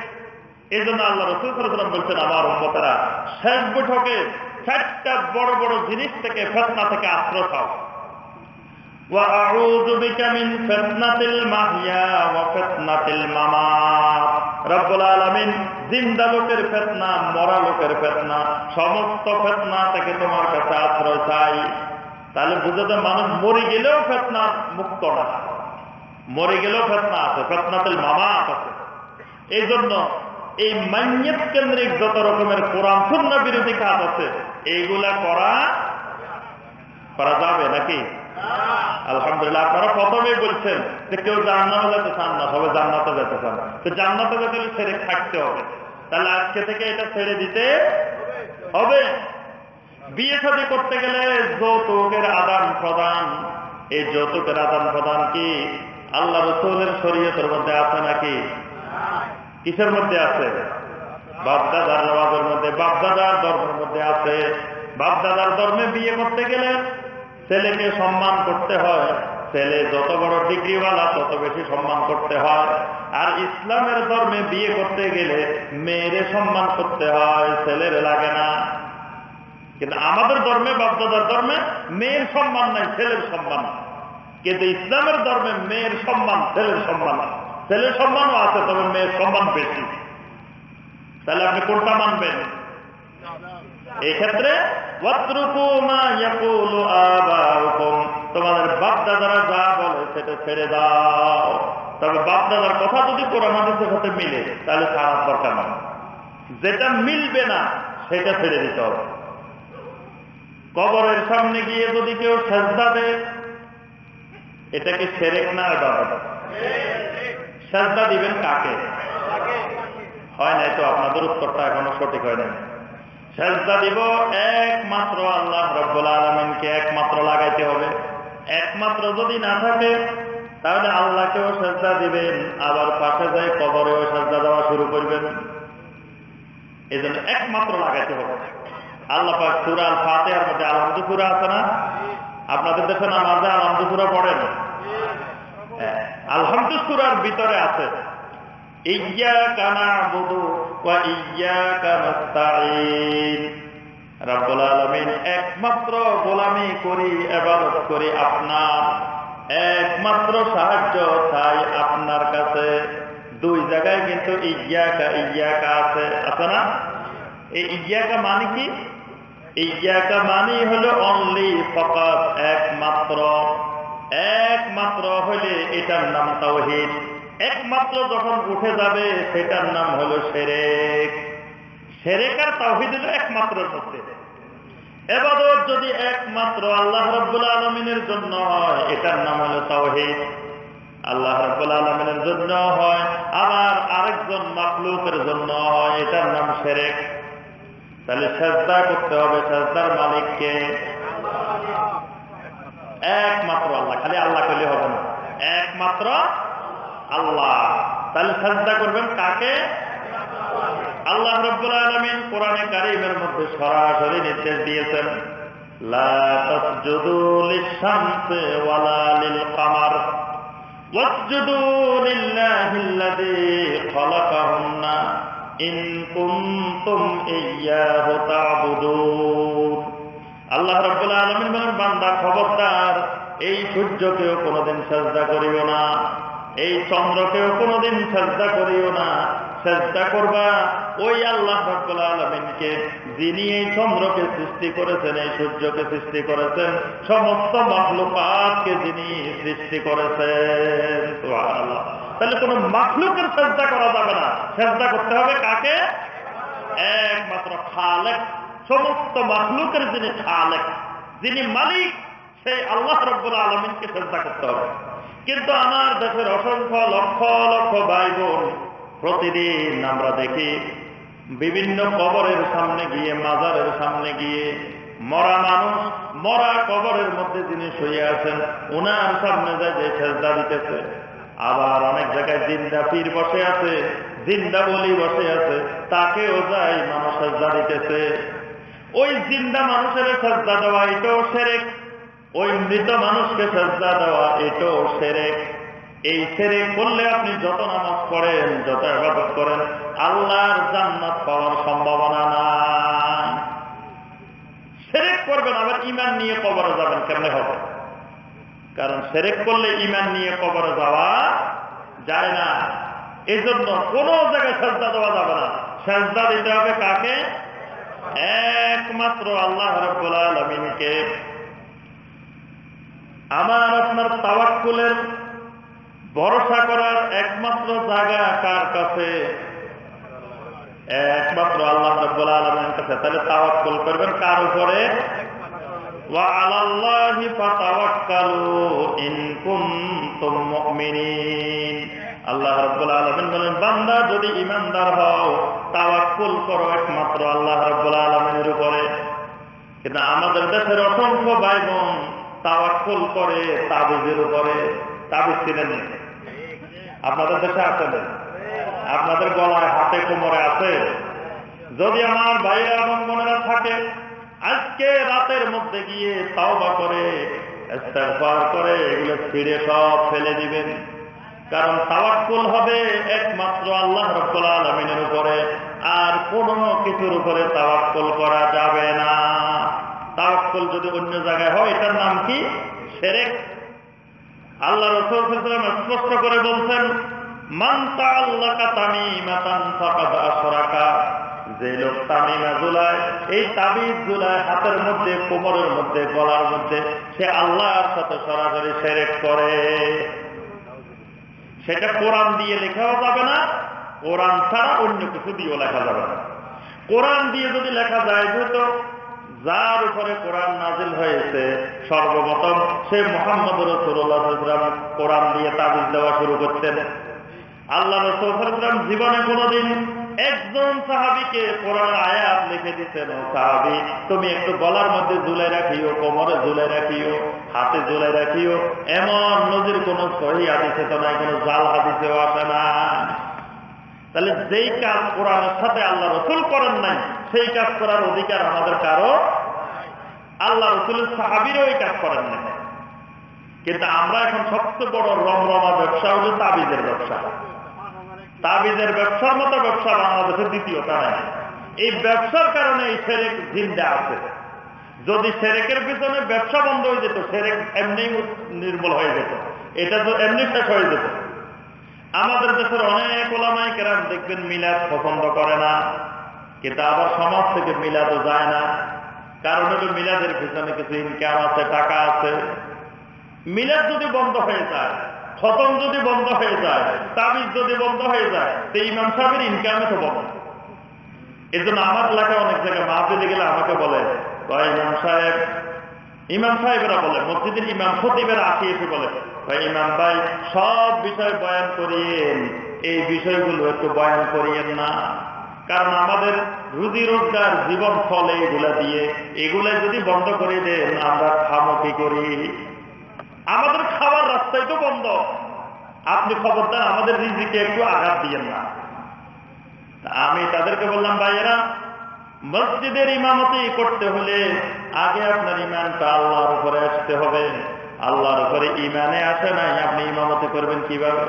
এই জন্য আল্লাহ রসুল বলছেন, আমার উম্মতেরা, শেষ বৈঠকে চারটা বড় বড় জিনিস থেকে ফেতনা থেকে আশ্রয় পাও وأعوذ بك من فتنة المحيا وفتنة الممات রব্বুল আলামিন জিন্দা লোকের ফেতনা মরা লোকের ফেতনা সমস্ত ফেতনা থেকে তোমার কাছে আশ্রয় চাই তাহলে বুঝতে মানুষ মরে গেলেও ফেতনা মুক্ত না মরে গেলেও ফেতনা আছে ফেতনাতেল মামা আছে এই জন্য এই মাইয়েত কেন্দ্রিক যত রকমের কোরআন শূন্য বিরোধী কাজ আছে এইগুলা করা করা যাবে নাকি? আলহামদুলিল্লাহ, আপনারা প্রথমেই বলছেন যে কেউ জান্নাতে যেতে চান না, সবাই জান্নাতে যেতে চান। তো জান্নাতে যেতে হলে ছেড়ে থাকতে হবে। তাহলে আজকে থেকে এটা ছেড়ে দিতে হবে। বিয়ে শাদী করতে গেলে যৌতুকের আদান প্রদান, এই যৌতুকের আদান প্রদান কি আল্লাহ রসুলের শরীয়তের মধ্যে আছে নাকি? কিসের মধ্যে আছে? বাপদাদার রেওয়াজের মধ্যে, বাপদাদার ধর্মের মধ্যে আছে। বাপদাদার ধর্মে বিয়ে করতে গেলে ছেলেকে সম্মান করতে হয়। ছেলে যত বড় ডিগ্রিওয়ালা, তত বেশি সম্মান করতে হয়। আর ইসলামের ধর্মে বিয়ে করতে গেলে মেয়েরে সম্মান করতে হয়, ছেলের লাগে না। কিন্তু আমাদের ধর্মে, বাপদাদার ধর্মে মেয়ের সম্মান নাই, ছেলের সম্মান কিন্তু ইসলামের ধর্মে মেয়ের সম্মান, ছেলের সম্মান ছেলের সম্মানও আছে, তবে মেয়ের সম্মান বেশি। তাহলে আপনি কোনটা মানবেন? এক্ষেত্রে তোমাদের বাপদাদারা যা বলে সেটা ছেড়ে দাও। তবে বাপদাদার কথা যদি কোরআন হাদিসের সাথে মিলে, তাহলে খারাপ দরকার না যেটা মিলবে না, সেটা ছেড়ে দিতে হবে। কবরের সামনে গিয়ে যদি কেউ সেজদা দেয় এটাকে সেরেক না এবার সেজদা দিবেন কাকে? হয় নাই তো আপনাদের উত্তরটা এখনও সঠিক হয় নাই। সেজদা দিব একমাত্র আল্লাহ রব্বুল আলমিনকে একমাত্র লাগাইতে হবে। একমাত্র যদি না থাকে তাহলে আল্লাহকেও সেজদা দিবেন আবার পাশে যাই কবরেও সেজদা দেওয়া শুরু করবেন। এই জন্য একমাত্র লাগাইতে হবে। আল্লাহ পাক সুরাল ফাতেহার মধ্যে আলহামদুপুরা আছে না? আপনাদের দেশে নামাজে আলহামদুপুরা পড়েন? হ্যাঁ, আলহামদুসুরার ভিতরে আছে। একমাত্র গোলামি করি এবাদত করি আপনার। একমাত্র সাহায্য চাই আপনার কাছে। দুই জায়গায় কিন্তু ইয়াকা ইয়াকা আছে। আছে না? এই ইয়াকা মানে কি? ইয়াকা মানে হলো অনলি ফকাত একমাত্র। একমাত্র হলে এটার নাম তাওহিদ। একমাত্র যখন উঠে যাবে, সেটার নাম হলো সেরেক। সেরেক আর তাওহিদ হলো একমাত্রের মধ্যে এবাদত যদি একমাত্র আল্লাহ রব্বুল আলমিনের জন্য হয়, এটার নাম হলো তাওহিদ। আল্লাহ রব্বুল আলমিনের জন্য হয়, আবার আরেকজন মাকলুকের জন্য হয়, এটার নাম সেরেক। তাহলে সেজদা করতে হবে সেজদার মালিককে। একমাত্র আল্লাহ, খালি আল্লাহ করলে হবে না। একমাত্র আল্লাহ। তাহলে সেজদা করবেন কাকে? আল্লাহ রব্বুল আলমিন কোরআনে কারিমের মধ্যে সরাসরি নির্দেশ দিয়েছেন আল্লাহ রাব্বুল আলামিন বলেন, বান্দা খবরদার, এই সূর্যকেও কোনোদিন সাজদা করিও না। এই চন্দ্রকেও কোনোদিন সাজদা করিও না। চেষ্টা করবা ওই আল্লাহ আলামিনকে, যিনি এই চন্দ্রকে সৃষ্টি করেছেন, এই সূর্যকে সৃষ্টি করেছেন, সমস্ত মাখলুকাতকে যিনি সৃষ্টি করেছেন। তাহলে কোন মাখলুকের চেষ্টা করা যাবে না। চেষ্টা করতে হবে কাকে? একমাত্র খালেক। সমস্ত মাখলুকের যিনি খালেক, যিনি মালিক, সেই আল্লাহ রব্বুল আলমিনকে চেষ্টা করতে হবে। কিন্তু আমার দেশের অসংখ্য লক্ষ লক্ষ ভাই বোন প্রতিদিন আমরা দেখি বিভিন্ন কবরের সামনে গিয়ে, মাজারের সামনে গিয়ে মরা মানুষ, মরা কবরের মধ্যে যিনি শুয়ে আছেন ওনার সামনে যায় যে সেজদা দিতেছে। আবার অনেক জায়গায় জিন্দা পীর বসে আছে, জিন্দা বলি বসে আছে, তাকেও যায় মানুষ সেজদা দিতেছে। ওই জিন্দা মানুষের সেজদা দেওয়া এটাও সেরেক। ওই মৃত মানুষকে সেজদা দেওয়া এটাও সেরেক। এই সেরে করলে আপনি যত নামাজ পড়েন, যত আবাদত করেন, আল্লাহর জান্নাত পাওয়ার সম্ভাবনা নাই। সেরেক করবেন, আবার ইমান নিয়ে কবরে যাবেন, কেমনে হবে? কারণ সেরেক করলে ইমান নিয়ে কবরে যাওয়া যায় না। এই জন্য কোনো জায়গায় সেজদা দেওয়া যাবে না। সেজদা দিতে হবে কাকে? একমাত্র আল্লাহ রব্বুল আলমিনকে। আমার আপনার তাওয়াক্কুলের ভরসা করার একমাত্র জায়গা কার কাছে? একমাত্র আল্লাহ রব্বুল আলমের কাছে। তাহলে তাওয়াক্কুল করবেন কার উপরে? আল্লাহ রব্বুল আলমিন বলেন, বান্দা যদি ইমানদার হও, তাওয়াক্কুল করো একমাত্র আল্লাহ রব্বুল আলমিনের উপরে। কিন্তু আমাদের দেশের অসংখ্য ভাই বোন তাওয়াক্কুল করে, তাবিজের উপরে তাবিজ কিনে ছিলেন। আপনাদের দেশে আছেন আপনাদের গলায় হাতে কোমরে আছে? যদি আমার ভাইরা এবং বোনেরা থাকে, আজকে রাতের মধ্যে গিয়ে তাওবা করে করে, এগুলো ছিঁড়ে সব ফেলে দিবেন। কারণ তাওয়াক্কুল হবে একমাত্র আল্লাহ রাব্বুল আলামিনের উপরে, আর কোনো কিছুর উপরে তাওয়াক্কুল করা যাবে না। তাওয়াক্কুল যদি অন্য জায়গায় হয় এটার নাম কি? শিরক আল্লাহ রাসূল সাল্লাল্লাহু আলাইহি স্পষ্ট করে বলছেন যে লোক তামিমা জুলায় এই তাবিজ জুলায় হাতের মধ্যে, কোমরের মধ্যে, গলার মধ্যে, সে আল্লাহর সাথে সরাসরি সেরেক করে। সেটা কোরআন দিয়ে লেখাও যাবে না, কোরআন ছাড়া অন্য কিছু দিয়েও লেখা যাবে না। কোরআন দিয়ে যদি লেখা যায় যেহেতু যার উপরে কোরআন নাজিল হয়েছে, সর্বপ্রথম সে মোহাম্মদ রসুল্লাহ কোরআন দিয়ে তাবিজ দেওয়া শুরু করতেন। আল্লাহ রসুলাম জীবনে কোনোদিন একজন সাহাবিকে কোরআন আয়াত লিখে দিতেন সাহাবি, তুমি একটু গলার মধ্যে ঝুলে রাখিও, কোমরে ঝুলে রাখিও, হাতে ঝুলে রাখিও, এমন নদীর কোন সহি হাদিসে তো নাই, কোন জাল হাদিসেও আসে না। তাহলে যেই কাজ কোরআনের সাথে আল্লাহ রসুল করেন নাই, সেই কাজ করার অধিকার আমাদের কারও আল্লাহ রসুলের সাহাবিরও এই কাজ করেন নাই। কিন্তু আমরা এখন সবচেয়ে বড় রমরমা ব্যবসা হলো তাবিজের ব্যবসা। তাবিজের ব্যবসার মতো ব্যবসা বাংলাদেশের দ্বিতীয়টা নাই। এই ব্যবসার কারণে এই সেরেক জিন্দা আছে। যদি সেরেকের পিছনে ব্যবসা বন্ধ হয়ে যেত, সেরেক এমনি নির্মূল হয়ে যেত। এটা তো এমনি শেষ হয়ে যেত। আমাদের দেশের অনেক ওলামাই কেরাম দেখবেন মিলাদ পছন্দ করে না, কিন্তু আবার সমাজ থেকে মিলাদও যায় না। কারণ হলো মিলাদের পিছনে কিছু ইনকাম আছে, টাকা আছে। মিলাদ যদি বন্ধ হয়ে যায়, খতম যদি বন্ধ হয়ে যায়, তাবিজ যদি বন্ধ হয়ে যায়, তো ইমাম সাহেবের ইনকামে তো বন্ধ। এই জন্য আমার এলাকায় অনেক জায়গায় মাহফিলে গেলে আমাকে বলে ইমাম সাহেব ইমাম সাহেবেরা বলে, মসজিদের ইমাম খতিবেরা আসি এসে বলে, ভাই, ইমাম ভাই, সব বিষয় বয়ান করিয়েন। এই বিষয়গুলো একটু বয়ান করিয়েন না। কারণ আমাদের রুজি রোজগার জীবন ফল এইগুলা দিয়ে এগুলা যদি বন্ধ করে দেন, আমরা খামো কি করি? আমাদের খাবার রাস্তায় তো বন্ধ। আপনি খবরদার আমাদের রিজিকে একটু আঘাত দিয়েন না। আমি তাদেরকে বললাম, ভাইয়েরা মসজিদের ইমামতি করতে হলে আগে আপনার ইমানটা আল্লাহর উপরে আসতে হবে। আল্লাহর উপরে ইমানে আসে নাই, আপনি ইমামতি করবেন কীভাবে?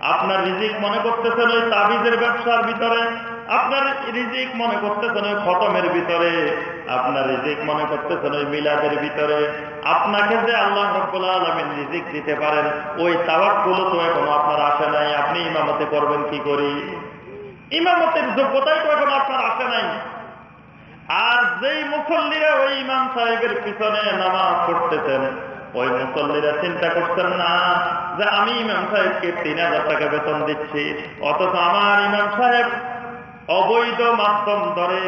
আপনার রিজিক মনে করতেছেন ওই তাবিজের ব্যবসার ভিতরে? আপনার রিজিক মনে করতেছেন ওই খতমের ভিতরে? আপনার রিজিক মনে করতেছেন ওই মিলাদের ভিতরে? আপনাকে যে আল্লাহ রব্বুল আলমিন রিজিক দিতে পারেন, ওই তাওয়াক্কুল তো এখনও আপনার আসে নাই। আপনি ইমামতি করবেন কি করি? ইমামতের যোগ্যতাই তো এখন আপনার আসে নাই। আর যেই মুসল্লিরা ওই ইমাম সাহেবের পিছনে নামাজ পড়তেছেন, ওই মুসল্লিরা চিন্তা করছেন না যে আমি ইমাম সাহেবকে তিন হাজার টাকা বেতন দিচ্ছি, অথচ আমার ইমাম সাহেব অবৈধ মাধ্যম ধরে,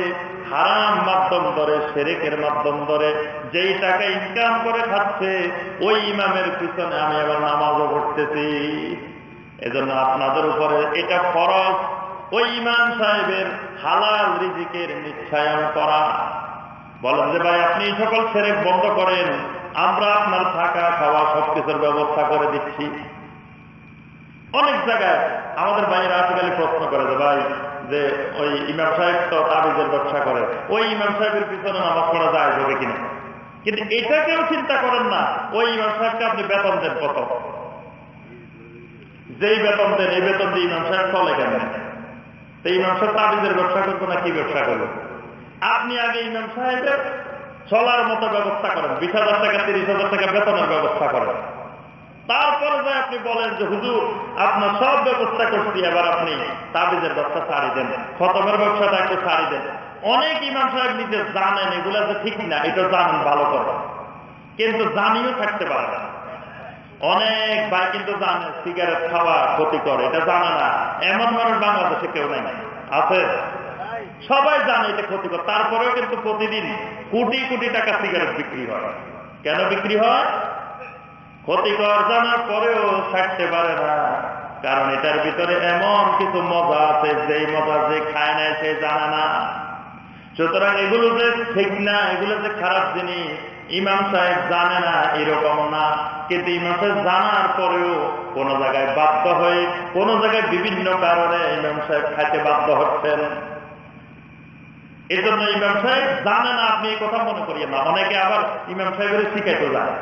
হারাম মাধ্যম ধরে, সেরেকের মাধ্যম ধরে যেই টাকা ইনকাম করে খাচ্ছে, ওই ইমামের পিছনে আমি আবার নামাজও পড়তেছি। এজন্য আপনাদের উপরে এটা ফরজ। ওই ইমাম সাহেবের হালাল রিজিকের নিশ্চয়ন করা। বলেন যে, ভাই, আপনি সকল সেরেক বন্ধ করেন। আমরা আপনার থাকা, খাওয়া সবকিছুর ব্যবস্থা করে দিচ্ছি। অনেক জায়গায় আমাদের বাইরে আজকালি প্রশ্ন করে যে, ভাই, যে ওই ইমাম সাহেব তো তাবিজের ব্যবসা করে। ওই ইমাম সাহেবের পিছনে নামাজ পড়া যায় হবে কিনা? কিন্তু এটা কেউ চিন্তা করেন না। ওই ইমাম সাহেবকে আপনি বেতন দেন কত? যেই বেতন দেন, এই বেতন দিয়ে ইমাম সাহেব চলে কেন? তো ইমাম সাহেব তাবিজের ব্যবসা করব না, কি ব্যবসা করব? আপনি আগে ইমাম সাহেবের চলার মতো ব্যবস্থা করেন, বিশ হাজার টাকা, তিরিশ হাজার টাকা বেতনের ব্যবস্থা করেন। তারপরে যে আপনি বলেন যে, হুজুর, আপনার সব ব্যবস্থা করছি, এবার আপনি তাবিজের ব্যবসা ছাড়ি দেন, খতমের ব্যবসাটা একটু ছাড়ি দেন। অনেক ইমাম সাহেব নিজে জানেন, এগুলা যে ঠিক না, এটা জানেন ভালো করে। কিন্তু জানিও থাকতে পারে না। অনেক ভাই কিন্তু জানে সিগারেট খাওয়া ক্ষতি করে এটা জানে না। এমন মানুষ বাংলাদেশে কেউ নাই। আছে? সবাই জানে এটা ক্ষতিকর। তারপরেও কিন্তু প্রতিদিন কোটি কোটি টাকা সিগারেট বিক্রি হয়। কেন বিক্রি হয়? ক্ষতিকর জানার পরেও থাকতে পারে না। কারণ এটার ভিতরে এমন কিছু মজা আছে, যেই মজা যে খায় না সে জানে না। সুতরাং এগুলো যে ঠিক না, এগুলো যে খারাপ জিনিস, ইমাম সাহেব জানে না, এরকম না। কিন্তু ইমাম সাহেব জানার পরেও কোন জায়গায় বাধ্য হয়ে, কোন জায়গায় বিভিন্ন কারণে ইমাম সাহেব খাইতে বাধ্য হচ্ছেন। এই জন্য ইমাম সাহেব জানে না, আপনি এই কথা মনে করিয়েন না। অনেকে আবার ইমাম সাহেবের শিখাইতে যায়।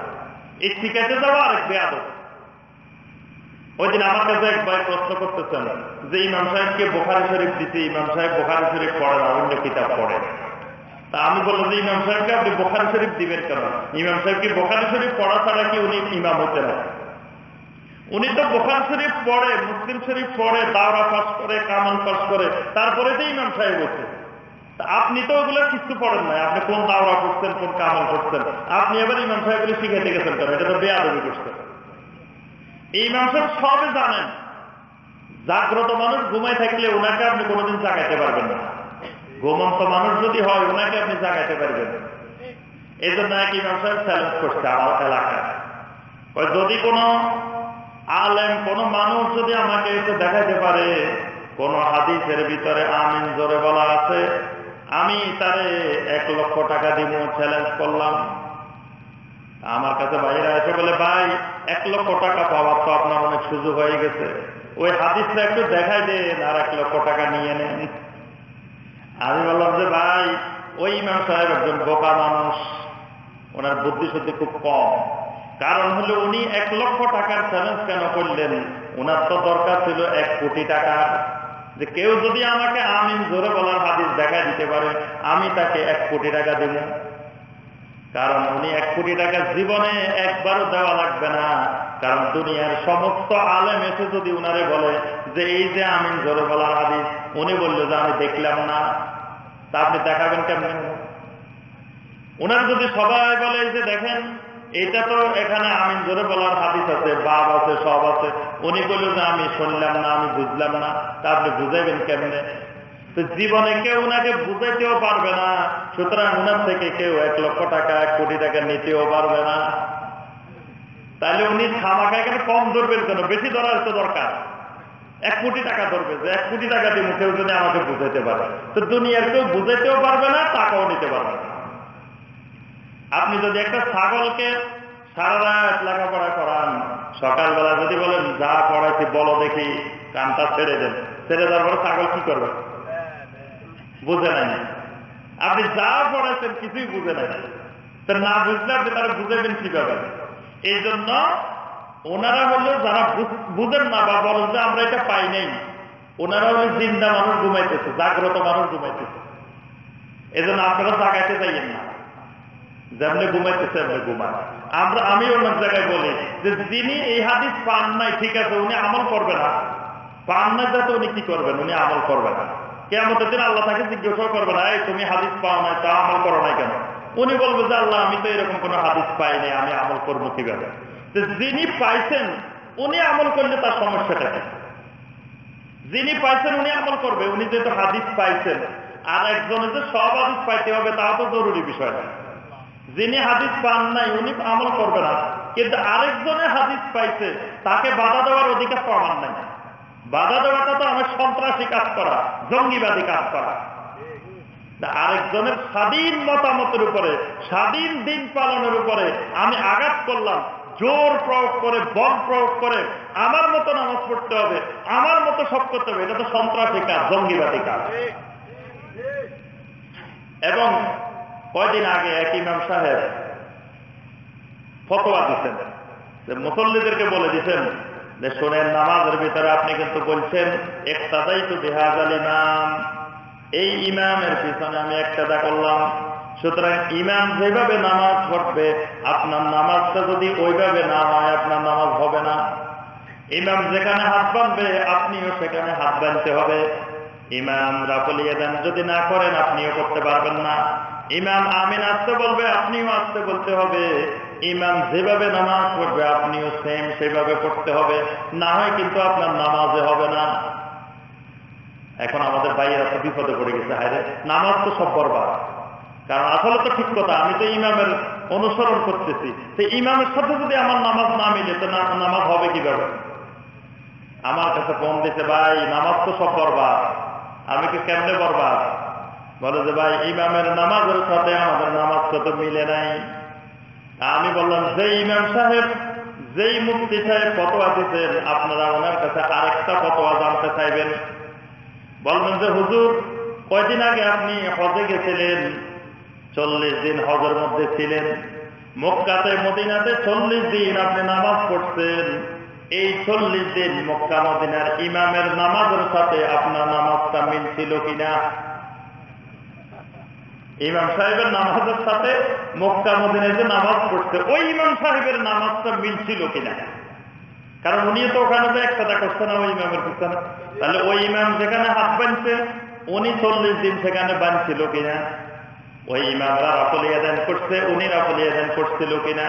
এই শিখাইতে যাওয়া আরেক বেয়াদ ওই দিন আমার কাছে এক ভাই প্রশ্ন করতেছেন যে ইমাম সাহেবকে বোখারি শরীফ দিতে ইমাম সাহেব বোখারি শরীফ পড়ে না, অন্য কিতাব পড়ে। তা আমি বললাম যে ইমাম সাহেবকে আপনি বোখারি শরীফ দিবেন কেন? ইমাম সাহেবকে বোখারি শরীফ পড়া ছাড়া কি উনি ইমাম হতে না? উনি তো বোখার শরীফ পড়ে, মুসলিম শরীফ পড়ে, দাওরা পাস করে, কামাল পাস করে, তারপরে তো ইমাম সাহেব হচ্ছে আপনি তো ওগুলো কিছু পড়েন নাই। আপনি কোন দাওরা করছেন কোন কামাল করছেন আপনি এবার ইমাম সাহেবগুলি শিখাইতে গেছেন কেন? এটা তো বেয়াদবি করছেন। ইমাম সাহেব সবে জানেন। জাগ্রত মানুষ ঘুমাই থাকলে ওনাকে আপনি কোনোদিন জাগাইতে পারবেন না। ঘুমন্ত মানুষ যদি হয়, ওনাকে আপনি জাগাইতে পারবেন এই জন্য এক ইমাম চ্যালেঞ্জ করছে আমার এলাকায়। যদি কোনো আলেম, কোন মানুষ যদি আমাকে এসে দেখাইতে পারে, কোন হাদিসের ভিতরে আমিন জোরে বলা আছে, আমি তারে এক লক্ষ টাকা দিব চ্যালেঞ্জ করলাম। আমার কাছে বাইরে এসে বলে, ভাই, এক লক্ষ টাকা পাওয়ার তো আপনার অনেক সুযোগ হয়ে গেছে। ওই হাদিসটা একটু দেখাই দেন আর এক লক্ষ টাকা নিয়ে নেন। আমি বললাম যে, ভাই, ওই ইমাম সাহেব একজন বোকা মানুষ। ওনার বুদ্ধি শুদ্ধি খুব কম। কারণ হলো উনি এক লক্ষ টাকার চ্যালেঞ্জ কেন করলেন? ওনার তো দরকার ছিল এক কোটি টাকা। যে কেউ যদি আমাকে আমিন জোরে বলার হাদিস দেখা দিতে পারে, আমি তাকে এক কোটি টাকা দেব। কারণ উনি এক কোটি টাকা জীবনে একবারও দেওয়া লাগবে না। কারণ দুনিয়ার সমস্ত আলেম এসে যদি উনারে বলে যে, এই যে আমিন জোরে বলার হাদিস, উনি বলল যে, আমি দেখলাম না। তা আপনি দেখাবেন কেমন? ওনার যদি সবাই বলে যে দেখেন, এটা তো এখানে আমিন জোরে বলার হাদিস আছে, বাপ আছে, সব আছে। উনি বলল যে, আমি শুনলাম না, আমি বুঝলাম না। তা আপনি বুঝাইবেন কেমনে? জীবনে কেউ ওনাকে বুঝাইতেও পারবে না। সুতরাং ওনার থেকে কেউ এক লক্ষ টাকা, এক কোটি টাকা নিতেও পারবে না। তাহলে উনি খামাখা এখানে কম ধরবেন কেন? বেশি ধরার তো দরকার। এক কোটি টাকা ধরবে। যে এক কোটি টাকা দিয়ে কেউ যদি আমাকে বুঝাইতে পারে। তো দুনিয়ার কেউ বুঝাইতেও পারবে না, টাকাও নিতে পারবে না। আপনি যদি একটা ছাগলকে সারা রাত লেখাপড়া করান, সকালবেলা যদি বলেন, যা পড়াইছি বলো দেখি, কানটা ছেড়ে দেন। ছেড়ে দেওয়ার পরে ছাগল কি করবে? বুঝে নাই। আপনি যা পড়াইছেন কিছুই বুঝে নাই। তো না বুঝলে আপনি তারা বুঝেবেন কীভাবে? এই জন্য ওনারা হলো যারা বুঝেন না বা বলেন যে আমরা এটা পাই নাই, ওনারা হলো জিন্দা মানুষ ঘুমাইতেছে, জাগ্রত মানুষ ঘুমাইতেছে। এই জন্য আপনারা জাগাইতে যাইয়েন না। যেমনি ঘুমাইতেছে এমনি ঘুমান। আমরা আমি অন্য জায়গায় বলি যে যিনি এই হাদিস পান নাই, ঠিক আছে, উনি আমল করবে না। পান নাই যাতে উনি কি করবেন? উনি আমল করবে না। কেমতের দিন আল্লাহ তাকে জিজ্ঞাসা করবে না, এই, তুমি হাদিস পাও নাই, তা আমল করো নাই কেন? উনি বলবে যে, আল্লাহ, আমি তো এরকম কোনো হাদিস পাই নাই, আমি আমল করব কীভাবে? যিনি পাইছেন, উনি আমল করলে তার সমস্যাটা কি? যিনি পাইছেন, উনি আমল করবে, উনি যেহেতু হাদিস পাইছেন, আর একজনে যে সব হাদিস পাইতে হবে তা তো জরুরি বিষয় না। যিনি হাদিস পান নাই, উনি আমল করবে না, কিন্তু আরেকজনে হাদিস পাইছে, তাকে বাধা দেওয়ার অধিকার প্রমাণ নাই। বাধা দেওয়াটা তো আমার সন্ত্রাসী কাজ করা, জঙ্গিবাদী কাজ করা। আরেকজনের স্বাধীন মতামতের উপরে, স্বাধীন দিন পালনের উপরে আমি আঘাত করলাম, জোর প্রয়োগ করে, বল প্রয়োগ করে, আমার মতো নামাজ পড়তে হবে, আমার মতো সব করতে হবে, এটা তো সন্ত্রাসী কাজ, জঙ্গিবাদী কাজ। এবং কয়দিন আগে এক ইমাম সাহেব ফতোয়া দিচ্ছেন মুসল্লিদেরকে বলে দিচ্ছেন শোনেন, নামাজের ভিতরে আপনি কিন্তু বলছেন একটাদাই তো বেহাজ আল ইমাম। এই ইমামের পিছনে আমি একটাদা করলাম। সুতরাং ইমাম যেভাবে নামাজ পড়বে আপনার নামাজটা যদি ওইভাবে না হয়, আপনার নামাজ হবে না। ইমাম যেখানে হাত বাঁধবে, আপনিও সেখানে হাত বাঁধতে হবে। ইমাম রাফলিয়ে দেন, যদি না করেন, আপনিও করতে পারবেন না। ইমাম আমিন আসতে বলবে, আপনিও আসতে বলতে হবে। ইমাম যেভাবে নামাজ পড়বে, আপনিও সেম সেভাবে পড়তে হবে। না হয় কিন্তু আপনার নামাজে হবে না। এখন আমাদের ভাইয়েরা তো বিপদে পড়ে গেছে, হায়রে। নামাজ তো সব বরবার কারণ আসলে তো ঠিক কথা, আমি তো ইমামের অনুসরণ করতেছি। তো ইমামের সাথে যদি আমার নামাজ না মিলে, তো নামাজ হবে কীভাবে? আমার কাছে ফোন দিতে ভাই, নামাজ তো সব বরবার আমি কি কেমনে বরবার বলে যে, ভাই, ইমামের নামাজের সাথে আমাদের নামাজ তো মিলে নাই। আমি বললাম যে ইমাম সাহেব, যেই মুক্তি সাহেব ফতোয়া দিতেন, আপনারা ওনার কাছে আরেকটা ফতোয়া জানতে চাইবেন। বলবেন যে, হুজুর, কয়দিন আগে আপনি হজে গেছিলেন? চল্লিশ দিন হজের মধ্যে ছিলেন। মক্কাতে, মদিনাতে চল্লিশ দিন আপনি নামাজ পড়ছেন। এই চল্লিশ দিন মক্কা, মদিনার ইমামের নামাজের সাথে আপনার নামাজটা মিলছিল কিনা? ইমাম সাহেবের নামাজের সাথে মক্কা মদিনায় যে নামাজ পড়ছে ওই ইমাম সাহেবের নামাজটা মিলছিল কিনা? কারণ উনি তো ওখানে যে একসাথে করছে না, ওই ইমামের পিছনে। তাহলে ওই ইমাম যেখানে হাত বানছে উনি চল্লিশ দিন সেখানে বানছিল কিনা? ওই ইমামরা রাফলিয়া দেন করছে, উনি রাফলিয়া দেন করছিল কিনা?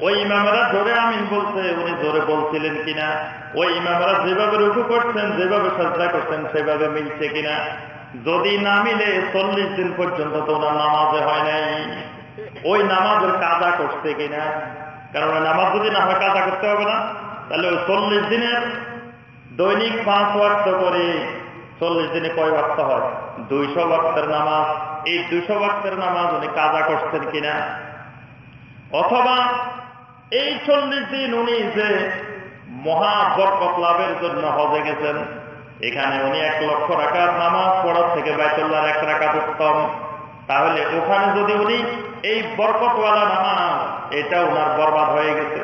ওই ইমামেরা জোরে আমিন বলছে, উনি জোরে বলছিলেন কিনা? ওই ইমামেরা যেভাবে রুকু করছেন, যেভাবে সজ্জা করছেন, সেভাবে মিলছে কিনা? যদি না মিলে চল্লিশ দিন পর্যন্ত তো ওনার নামাজে হয় নাই। ওই নামাজের কাজা করছে কিনা? কারণ ওই নামাজ যদি না হয়, কাজা করতে হবে না। তাহলে ওই চল্লিশ দিনের দৈনিক পাঁচ ওয়াক্ত করে চল্লিশ দিনে কয় ওয়াক্ত হয়? দুইশো ওয়াক্তের নামাজ। এই দুইশো ওয়াক্তের নামাজ উনি কাজা করছেন কিনা? অথবা এই চল্লিশ দিন উনি যে মহা বরকত লাভের জন্য হজে গেছেন এখানে উনি এক লক্ষ রাখার নামাজ পড়ার থেকে বাইতুল্লাহর এক রাখাত উত্তম। তাহলে ওখানে যদি উনি এই বরকতওয়ালা নামাজ, এটা ওনার বরবাদ হয়ে গেছে।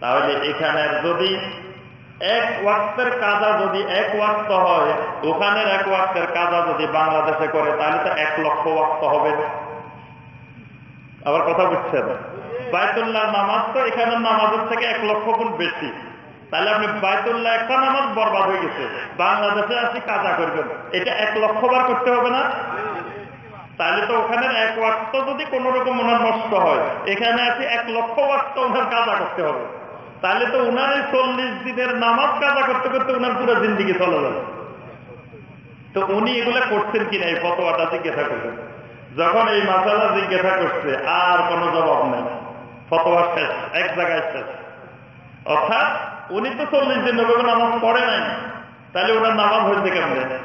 তাহলে এখানের যদি এক ওয়াক্তের কাজা যদি এক ওয়াক্ত হয়, ওখানের এক ওয়াক্তের কাজা যদি বাংলাদেশে করে, তাহলে তো এক লক্ষ ওয়াক্ত হবে। আবার কথা বুঝছেন? বাইতুল্লাহ নামাজ তো এখানে নামাজের থেকে এক লক্ষ গুণ বেশি। তাহলে আপনি বায়তুল্লাহ একটা নামাজ বরবাদ হয়ে গেছে। বাংলাদেশে আসি কাজা করবেন। এটা এক লক্ষ বার করতে হবে না? তাহলে তো ওখানে এক ওয়াক্ত যদি কোন রকম ওনার নষ্ট হয়, এখানে আছে এক লক্ষ ওয়াক্ত ওনার কাজা করতে হবে। তাহলে তো উনার এই চল্লিশ দিনের নামাজ কাজা করতে করতে উনার পুরো জিন্দিগি চলে যাবে। তো উনি এগুলা করছেন কিনা এই ফতোয়াটা জিজ্ঞাসা করছেন। যখন এই মাসালা জিজ্ঞাসা করছে, আর কোনো জবাব নেই। ফতোয়া শেষ, এক জায়গায় শেষ। অর্থাৎ উনি তো চল্লিশ দিন নবী নামাজ পড়ে নাই। তাহলে ওনার নামাজ হয়েছে কেমনে?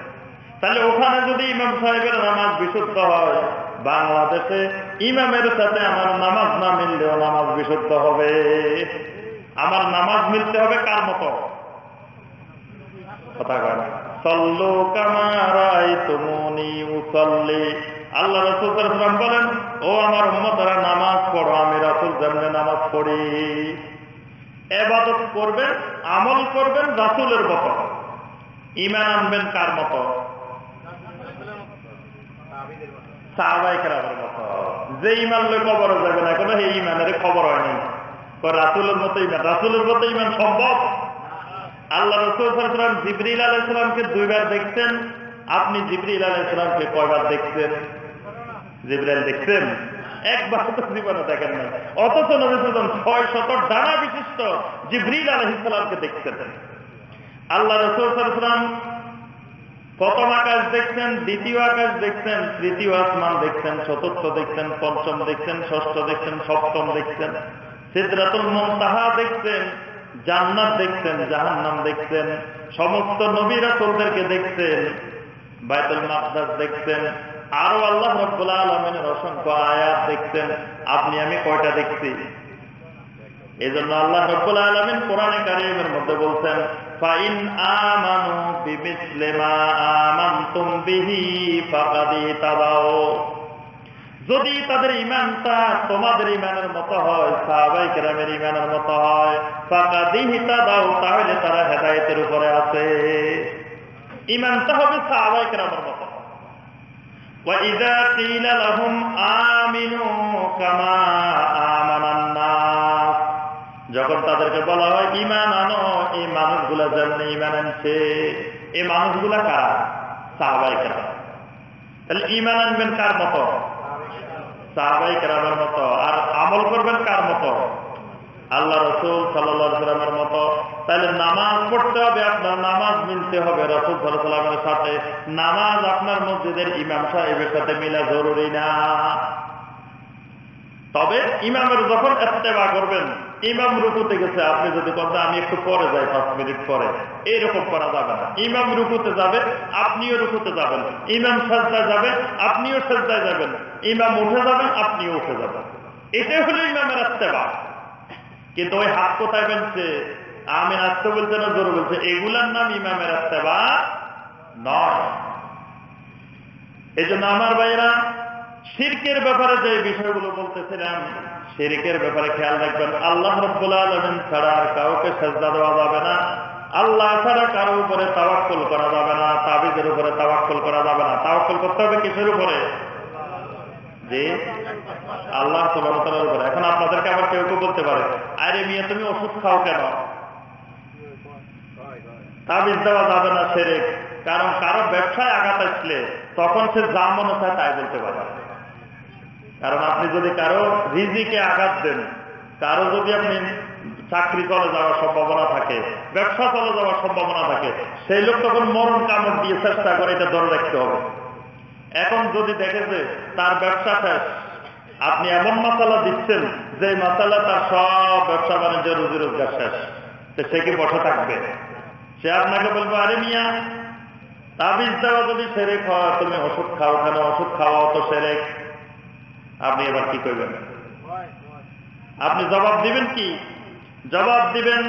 তাহলে ওখানে যদি ইমাম সাহেবের নামাজ বিশুদ্ধ হয়, বাংলাদেশে ইমামের সাথে আমার নামাজ না মিললেও নামাজ বিশুদ্ধ হবে। আমার নামাজ মিলতে হবে কার মতো? আল্লাহ বলেন, ও আমার উম্মতরা, নামাজ পড়ো, আমি রাসুল জানলে নামাজ পড়ি। এবাদত করবেন, আমল করবেন, রাসুলের মতো। ইমান আনবেন কার মতো? যে ইমান লোক কবর যাবে না কোনো এই ইমানের খবর হয়নি রাসুলের মতো ইমান রাসুলের মতো ইমান সম্ভব? আল্লাহ রসুল সাল্লাম জিবরিল আলাইসালামকে দুইবার দেখছেন। আপনি জিবরিল আলাইসালামকে কয়বার দেখছেন? জিবরাইল দেখছেন? একবার দেখেন না অথচ নবী ছয় শত ডানা বিশিষ্ট আলহিসামকে দেখছেন আল্লাহ রসুল সাল্লাম প্রথম আকাশ দেখছেন, দ্বিতীয় আকাশ দেখছেন, তৃতীয় আসমান দেখছেন, চতুর্থ দেখছেন, পঞ্চম দেখছেন, ষষ্ঠ দেখছেন, সপ্তম দেখছেন। সিদ্ধাতুল মুনতাহা দেখছেন, জান্নাত দেখছেন, জাহান্নাম দেখছেন, সমস্ত নবী রাসূলদেরকে দেখছেন, বাইতুল মাকদাস দেখছেন আরও আল্লাহ রাব্বুল আলামিনের অসংখ্য আয়াত দেখছেন। আপনি, আমি কয়টা দেখছি? এই জন্য আল্লাহ রব্বুল আলমিন কোরআনে কারিমের মধ্যে বলছেন যদি তাদের ইমানটা তোমাদের ইমানের মতো হয়, সাহাবাই কেরামের ইমানের মতো হয়, ফাকাদি দাও তাহলে তারা হেদায়েতের উপরে আছে। ইমানটা হবে সাহাবাই কেরামের মতো। وإذا قيل لهم آمنوا كما آمن الناس যখন তাদেরকে বলা হয় ইমান আনো এই মানুষগুলা যেমনি ইমান আনছে এই মানুষগুলা কারা সাহাবাই কেরা তাহলে ইমান আনবেন কার মতো সাহাবাই কেরামের মতো আর আমল করবেন কার মতো আল্লাহ রসুল সাল্লামের মতো তাহলে নামাজ পড়তে হবে, আপনার নামাজ মিলতে হবে রসুল সাল্লামের সাথে। নামাজ আপনার মসজিদের ইমাম সাহেবের সাথে মিলা জরুরি না। তবে ইমামের যখন এত্তেবা করবেন, ইমাম রুকুতে গেছে, আপনি যদি কথা আমি একটু পরে যাই, পাঁচ মিনিট পরে। এইরকম করা যাবে না। ইমাম রুকুতে যাবে আপনিও রুকুতে যাবেন। ইমাম সাজদায় যাবেন, আপনিও সাজদায় যাবেন। ইমাম উঠে যাবেন, আপনিও উঠে যাবেন। এটাই হলো ইমামের এত্তেবা কিন্তু ওই হাত কোথায় বেলছে আমি আসতে বলছে না জোর বলছে? এগুলার নাম ইমামের এত্তেবা নয়। এই জন্য আমার ভাইরা শিরকের ব্যাপারে যে বিষয়গুলো বলতেছিলাম, শিরকের ব্যাপারে খেয়াল রাখবেন। আল্লাহ রব্বুল ছাড়া আর কাউকে সেজদা দেওয়া যাবে না। আল্লাহ ছাড়া কারও উপরে তাওয়াক্কুল করা যাবে না তাবিজের উপরে তাওয়াক্কুল করা যাবে না। তাওয়াক্কুল করতে হবে কিসের উপরে? যে আল্লাহ উপরে এখন আপনাদেরকে আবার কেউ কেউ বলতে পারে, আরে মিয়া, তুমি ওষুধ খাও কেন? তাবিজ দেওয়া যাবে না সেরে কারণ কারও ব্যবসায় আঘাত আসলে তখন সে যা মনে চায় তাই বলতে পারে। কারণ আপনি যদি কারও রিজিকে আঘাত দেন, কারও যদি আপনি চাকরি চলে যাওয়ার সম্ভাবনা থাকে, ব্যবসা চলে যাওয়ার সম্ভাবনা থাকে, সেই লোক তখন মরণ কামড় দিয়ে চেষ্টা করে এটা ধরে রাখতে হবে। এখন যদি দেখে যে তার ব্যবসা শেষ আপনি এমন মশালা দিচ্ছেন যে মশালা তার সব ব্যবসা বাণিজ্য রুজি রোজগার শেষ। সে কি বসে থাকবে? সে আপনাকে বলব, আরে মিয়া, তাবিজ দেওয়া যদি সেরেক হয়, তুমি ওষুধ খাও কেন? ওষুধ খাওয়াও তো সেরেক। আপনি এবার কি করবেন? আপনি জবাব দিবেন কি? জবাব দিবেন,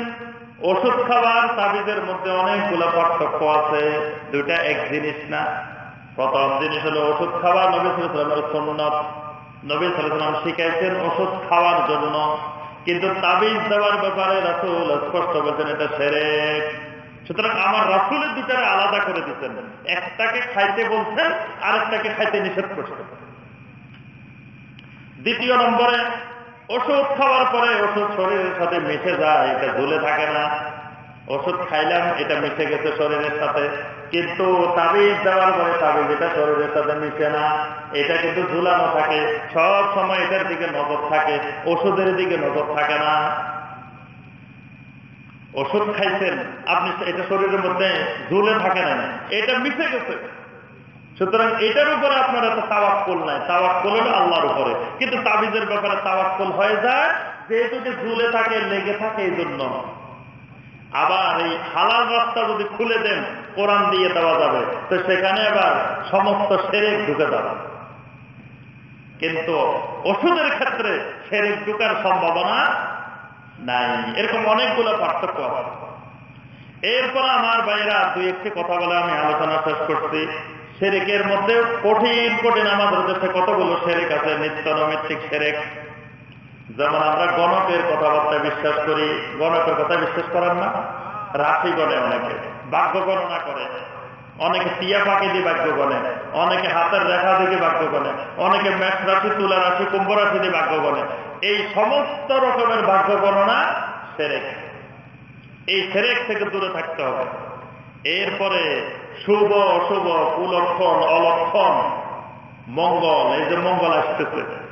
ওষুধ খাবার তাবিজের মধ্যে অনেকগুলো পার্থক্য আছে, দুইটা এক জিনিস না। প্রথম জিনিস হলো ওষুধ খাওয়া, নবী সালামের সন্ন্যত নবী সালাম শিখাইছেন ওষুধ খাওয়ার জন্য। কিন্তু তাবিজ দেওয়ার ব্যাপারে রাসুল স্পষ্ট বলছেন, এটা সেরেক। সুতরাং আমার রাসুলের দুটারে আলাদা করে দিচ্ছেন। একটাকে খাইতে বলছেন, আরেকটাকে খাইতে নিষেধ করছেন। দ্বিতীয় নম্বরে, ওষুধ খাওয়ার পরে ওষুধ শরীরের সাথে মিশে যায়, এটা ঝুলে থাকে না। ওষুধ খাইলাম, এটা মিশে গেছে শরীরের সাথে। কিন্তু তাবিজ দেওয়ার পরে তাবিজ, এটা শরীরের সাথে মিশে না। এটা কিন্তু ঝুলানো থাকে। সব সময় এটার দিকে নজর থাকে, ওষুধের দিকে নজর থাকে না। ওষুধ খাইছেন, আপনি এটা শরীরের মধ্যে ঝুলে থাকে না। এটা মিশে গেছে। সুতরাং এটার উপরে আপনার এত তাওয়াক্কুল নাই। তাওয়াক্কুল হলো আল্লাহর উপরে। কিন্তু তাবিজের ব্যাপারে তাওয়াক্কুল হয়ে যায়, যেহেতু যে ঝুলে থাকে, লেগে থাকে, এই জন্য। আবার এই হালাল রাস্তা যদি খুলে দেন, কোরআন দিয়ে দেওয়া যাবে। তো সেখানে আবার সমস্ত সেরেক ঢুকে যাবে। কিন্তু ওষুধের ক্ষেত্রে সেরেক ঢুকার সম্ভাবনা নাই। এরকম অনেকগুলো পার্থক্য আছে। এরপর আমার বাইরা দুই একটি কথা বলে আমি আলোচনা শেষ করছি। সেরেকের মধ্যে কঠিন কঠিন আমাদের দেশে কতগুলো সেরেক আছে? নিত্য নৈমিত্তিক সেরেক যেমন আমরা গণকের কথাবার্তা বিশ্বাস করি, গণকের কথা বিশ্বাস করেন না? রাশি গণে অনেকে ভাগ্য গণনা করে। অনেকে টিয়া পাখি দিয়ে ভাগ্য গণে, অনেকে হাতের রেখা থেকে ভাগ্য গণে, অনেকে মেষ রাশি, তুলা রাশি, কুম্ভ রাশি দিয়ে ভাগ্য গণে। এই সমস্ত রকমের ভাগ্য গণনা সেরেক। এই সেরেক থেকে দূরে থাকতে হবে। এরপরে শুভ, অশুভ, কুলক্ষণ, অলক্ষণ, মঙ্গল, এই যে মঙ্গল আসতেছে।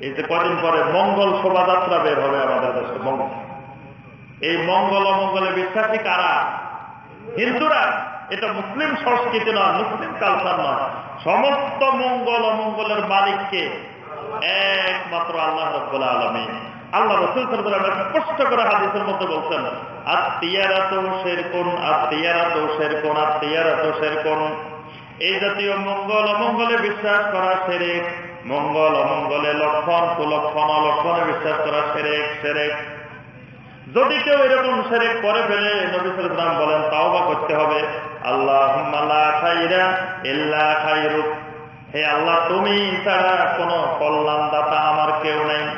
এই যে কদিন পরে মঙ্গল শোভাযাত্রা বের হবে আমাদের দেশে, মঙ্গল। এই মঙ্গল অমঙ্গলে বিশ্বাসী কারা? হিন্দুরা। এটা মুসলিম সংস্কৃতি নয়, মুসলিম কালচার নয়। সমস্ত মঙ্গল অমঙ্গলের মালিককে একমাত্র আল্লাহ রব্বুল আলমী আল্লাহ রসুল সাল্লাম স্পষ্ট করে হাদিসের মধ্যে বলছেন আত্মীয়ারা তো শের কোন আত্মীয়ারা তো শের কোন আত্মীয়ারা তো শের কোন এই জাতীয় মঙ্গল অমঙ্গলে বিশ্বাস করা সেরেক মঙ্গল, অমঙ্গলে লক্ষণ, কুলক্ষণ অলক্ষণে বিশ্বাস করা সেরেক সেরেক। যদি কেউ এরকম সেরেক করে ফেলে, নবী সালাম বলেন তাও বা করতে হবে। আল্লাহ হে আল্লাহ, তুমি ছাড়া কোন কল্যাণদাতা আমার কেউ নেই।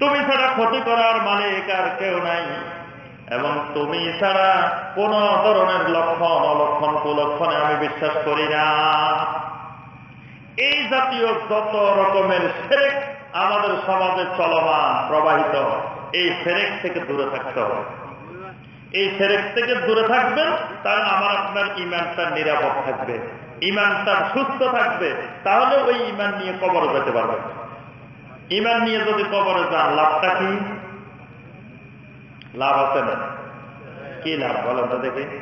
তুমি ছাড়া ক্ষতি করার মালিক আর কেউ নাই। এবং তুমি ছাড়া কোন ধরনের লক্ষণ, অলক্ষণ, কুলক্ষণে আমি বিশ্বাস করি না। এই জাতীয় যত রকমের সেরেক আমাদের সমাজে চলমান, প্রবাহিত এই সেরেক থেকে দূরে থাকতে হবে। এই সেরেক থেকে দূরে থাকবেন তাহলে আমার আপনার ইমানটা নিরাপদ থাকবে। ইমানটা সুস্থ থাকবে, তাহলে ওই ইমান নিয়ে কবর যেতে পারবে ইমান নিয়ে যদি কবরে যান, লাভটা কি? লাভ আছে না? কি লাভ? বলেন তো দেখি।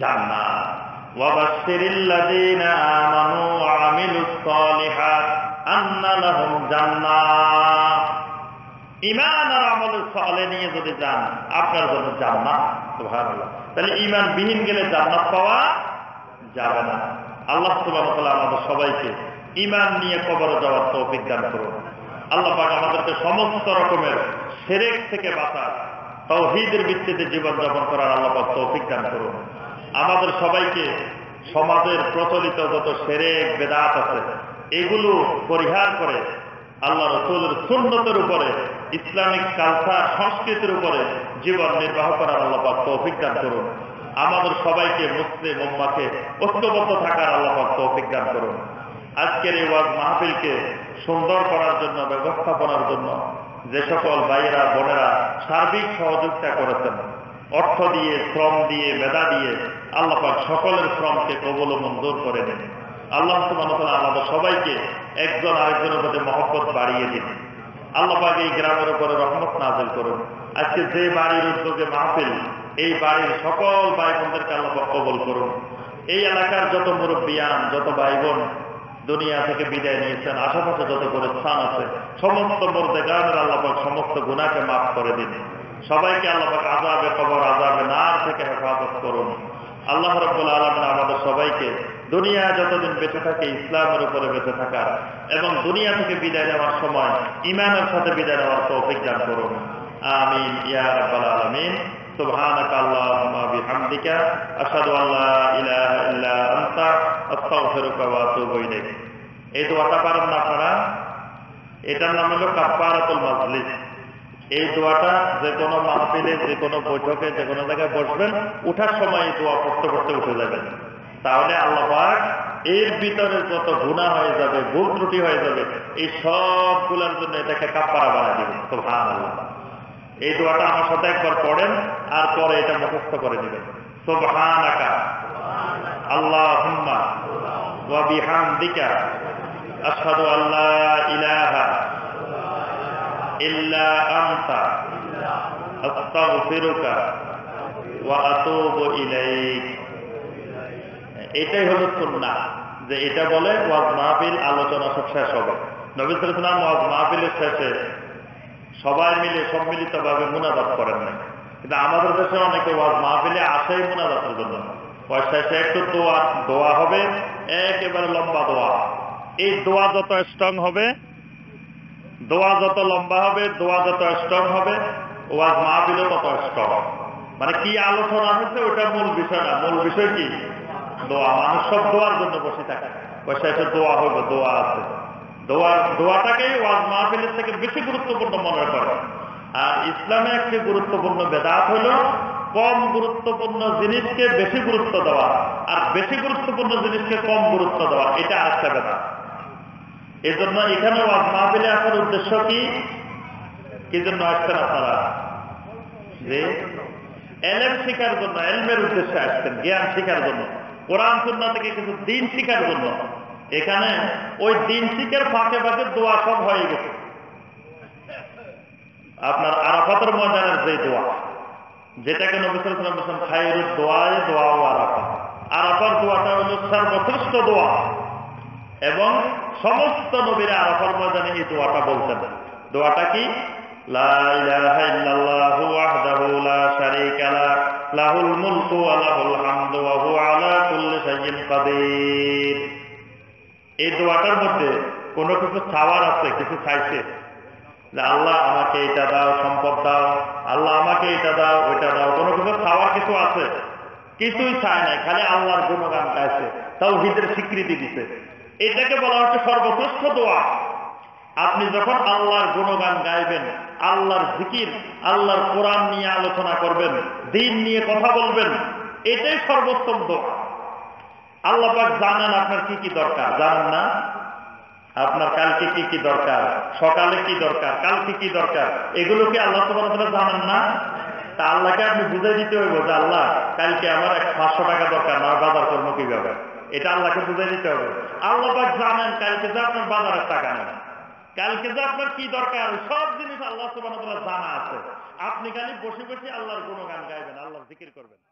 জান্নাত। وبشر الذين آمنوا وعملوا الصالحات أن لهم جنات ইমান আর আমল সলে নিয়ে যদি যান আপনার জন্য জান্নাত সুবহানাল্লাহ তাহলে ইমান বিহীন গেলে জান্নাত পাওয়া যাবে না আল্লাহ সুবহানাহু ওয়া তাআলা আমাদের সবাইকে ইমান নিয়ে কবরে যাওয়ার তৌফিক দান করুন আল্লাহ পাক আমাদেরকে সমস্ত রকমের সেরেক থেকে বাঁচার তৌহিদের ভিত্তিতে জীবনযাপন করার আল্লাহ পাক তৌফিক দান করুন আমাদের সবাইকে সমাজের প্রচলিত যত সেরেক বেদাত আছে, এগুলো পরিহার করে আল্লাহ রসুলের সুন্নতের উপরে, ইসলামিক কালচার, সংস্কৃতির উপরে জীবন নির্বাহ করার আল্লাহ পাক তৌফিক দান করুন। আমাদের সবাইকে মুসলিম উম্মাকে ঐক্যবদ্ধ থাকার আল্লাহ পাক তৌফিক দান করুন। আজকের এই ওয়াজ মাহফিলকে সুন্দর করার জন্য, ব্যবস্থাপনার জন্য যে সকল ভাইয়েরা, বোনেরা সার্বিক সহযোগিতা করেছেন অর্থ দিয়ে, শ্রম দিয়ে মেধা দিয়ে আল্লাহ পাক সকলের শ্রমকে কবল মঞ্জুর করে দেন। আল্লাহ সুবাহ আমাদের সবাইকে একজন আরেকজনের প্রতি মহব্বত বাড়িয়ে দিন। আল্লাহ পাক এই গ্রামের উপরে রহমত নাজিল করুন। আজকে যে বাড়ির উদ্যোগে মাহফিল, এই বাড়ির সকল ভাই বোনদেরকে আল্লাপাক কবল করুন। এই এলাকার যত মুরব্বিয়ান, যত ভাই বোন দুনিয়া থেকে বিদায় নিয়েছেন, আশেপাশে যত করে স্থান আছে, সমস্ত মর্দে গ্রামের আল্লাপাক সমস্ত গুণাকে মাফ করে দিন। সবাইকে আল্লাহ পাক আজাবে কবর আজাবে নার থেকে হেফাজত করুন আল্লাহ রব্বুল আলমিন আমাদের সবাইকে দুনিয়া যতদিন বেঁচে থাকে ইসলামের উপরে বেঁচে থাকার এবং দুনিয়া থেকে বিদায় নেওয়ার সময় ইমানের সাথে বিদায় নেওয়ার তৌফিক দান করুন আমিন ইয়া রাব্বাল আলামিন سبحانك اللهم بحمدك أشهد أن لا إله إلا أنت أستغفرك وأتوب إليك এই দোয়াটা পারেন না আপনারা এটার নাম হলো কাপ্পারাতুল মাজলিস এই দোয়াটা যে কোনো মাহফিলে, যে কোনো বৈঠকে, যে কোনো জায়গায় বসবেন, উঠার সময় এই দোয়া পড়তে পড়তে উঠে যাবেন। তাহলে আল্লাহ এর ভিতরে যত গুণা হয়ে যাবে, ভুল ত্রুটি হয়ে যাবে, এই সবগুলোর জন্য এটাকে কাপ্পারা বানা দিবে তো ভান এই দোয়াটা আমার সাথে একবার পড়েন, আর পরে এটা মুখস্থ করে দিবেন সুবহানাকা। আল্লাহুম্মা। ওয়া বিহামদিকা। আশহাদু আল্লা ইলাহা আনতা আস্তাগফিরুকা ওয়া আতুবু ইলাইক এটাই হলো সুন্নাহ। যে এটা বলে ওয়াজ মাহফিল আলোচনা সব শেষ হবে। নবী আলাইহি ওয়াজ মাহফিলের শেষে সবাই মিলে সম্মিলিত ভাবে মুনাজাত করেন নাই। কিন্তু আমাদের দেশে অনেকে ওয়াজ মাহফিলে আসেই মুনাজাতের জন্য। পয়সা সে একটু দোয়া দোয়া হবে, একেবারে লম্বা দোয়া। এই দোয়া যত স্ট্রং হবে দোয়া যত লম্বা হবে, দোয়া যত স্ট্রং হবে, ওয়াজ মাহফিলও তত স্ট্রং মানে কি আলোচনা হচ্ছে ওটা মূল বিষয় না। মূল বিষয় কি? দোয়া। মানুষ সব দোয়ার জন্য বসে থাকে। পয়সা এসে দোয়া হবে, দোয়া আছে। দোয়া দোয়াটাকেই ওয়াজ মাহফিলের থেকে বেশি গুরুত্বপূর্ণ মনে করে। আর ইসলামে একটি গুরুত্বপূর্ণ বেদাত হল, কম গুরুত্বপূর্ণ জিনিসকে বেশি গুরুত্ব দেওয়া। আর বেশি গুরুত্বপূর্ণ জিনিসকে কম গুরুত্ব দেওয়া। এটা আরেকটা বেদাত। এই জন্য এখানে ওয়াজ মাহফিলে আসার উদ্দেশ্য কি? জন্য আসছেন আপনারা? যে এলএম শিকার জন্য, এলমের উদ্দেশ্যে আসছেন, জ্ঞান শিকার জন্য, কোরআন সুন্না থেকে কিন্তু দিন শিকার জন্য। এখানে ওই দিন শিখের ফাঁকে ফাঁকে দোয়া সব হয়ে গেছে। আপনার আরাফাতের ময়দানের যে দোয়া, যেটাকে নবিসাম খাইরুদ দোয়ায় দোয়া ও আরাফা আরাফার দোয়াটা হল সর্বশ্রেষ্ঠ দোয়া। এবং সমস্ত নবীরা আরাফার ময়দানে এই দোয়াটা বলতেন। দোয়াটা কি? আছে, কিছু আল্লাহ আমাকে এটা দাও, সম্পদ দাও, আল্লাহ আমাকে এটা দাও, ওইটা দাও, কোনো কিছু চাওয়ার কিছু আছে? কিছুই চায় নাই, খালি আল্লাহর গুণগান গাইছে তাও হিদের স্বীকৃতি দিছে। এটাকে বলা হচ্ছে সর্বশ্রেষ্ঠ দোয়া। আপনি যখন আল্লাহর গুণগান গাইবেন, আল্লাহর জিকির, আল্লাহর কোরআন নিয়ে আলোচনা করবেন, দিন নিয়ে কথা বলবেন, এটাই সর্বোত্তম দোয়া। আল্লাহ পাক জানেন আপনার কি কি দরকার। জানেন না? আপনার কালকে কি কি দরকার? সকালে কি দরকার? কালকে কি দরকার? এগুলো কি আল্লাহ তোমার জানেন না? তা আল্লাহকে আপনি বুঝাই দিতে হইব যে আল্লাহ, কালকে আমার এক পাঁচশো টাকা দরকার না বাজার করব কীভাবে? এটা আল্লাহকে বুঝে দিতে হবে। আল্লাহ জানেন কালকে যে আপনার বাজারের টাকা নেন। কালকে যে আপনার কি দরকার, সব জিনিস আল্লাহ সুবাহ জানা আছে। আপনি খালি বসে বসে আল্লাহর গুণগান গাইবেন আল্লাহ জিকির করবেন।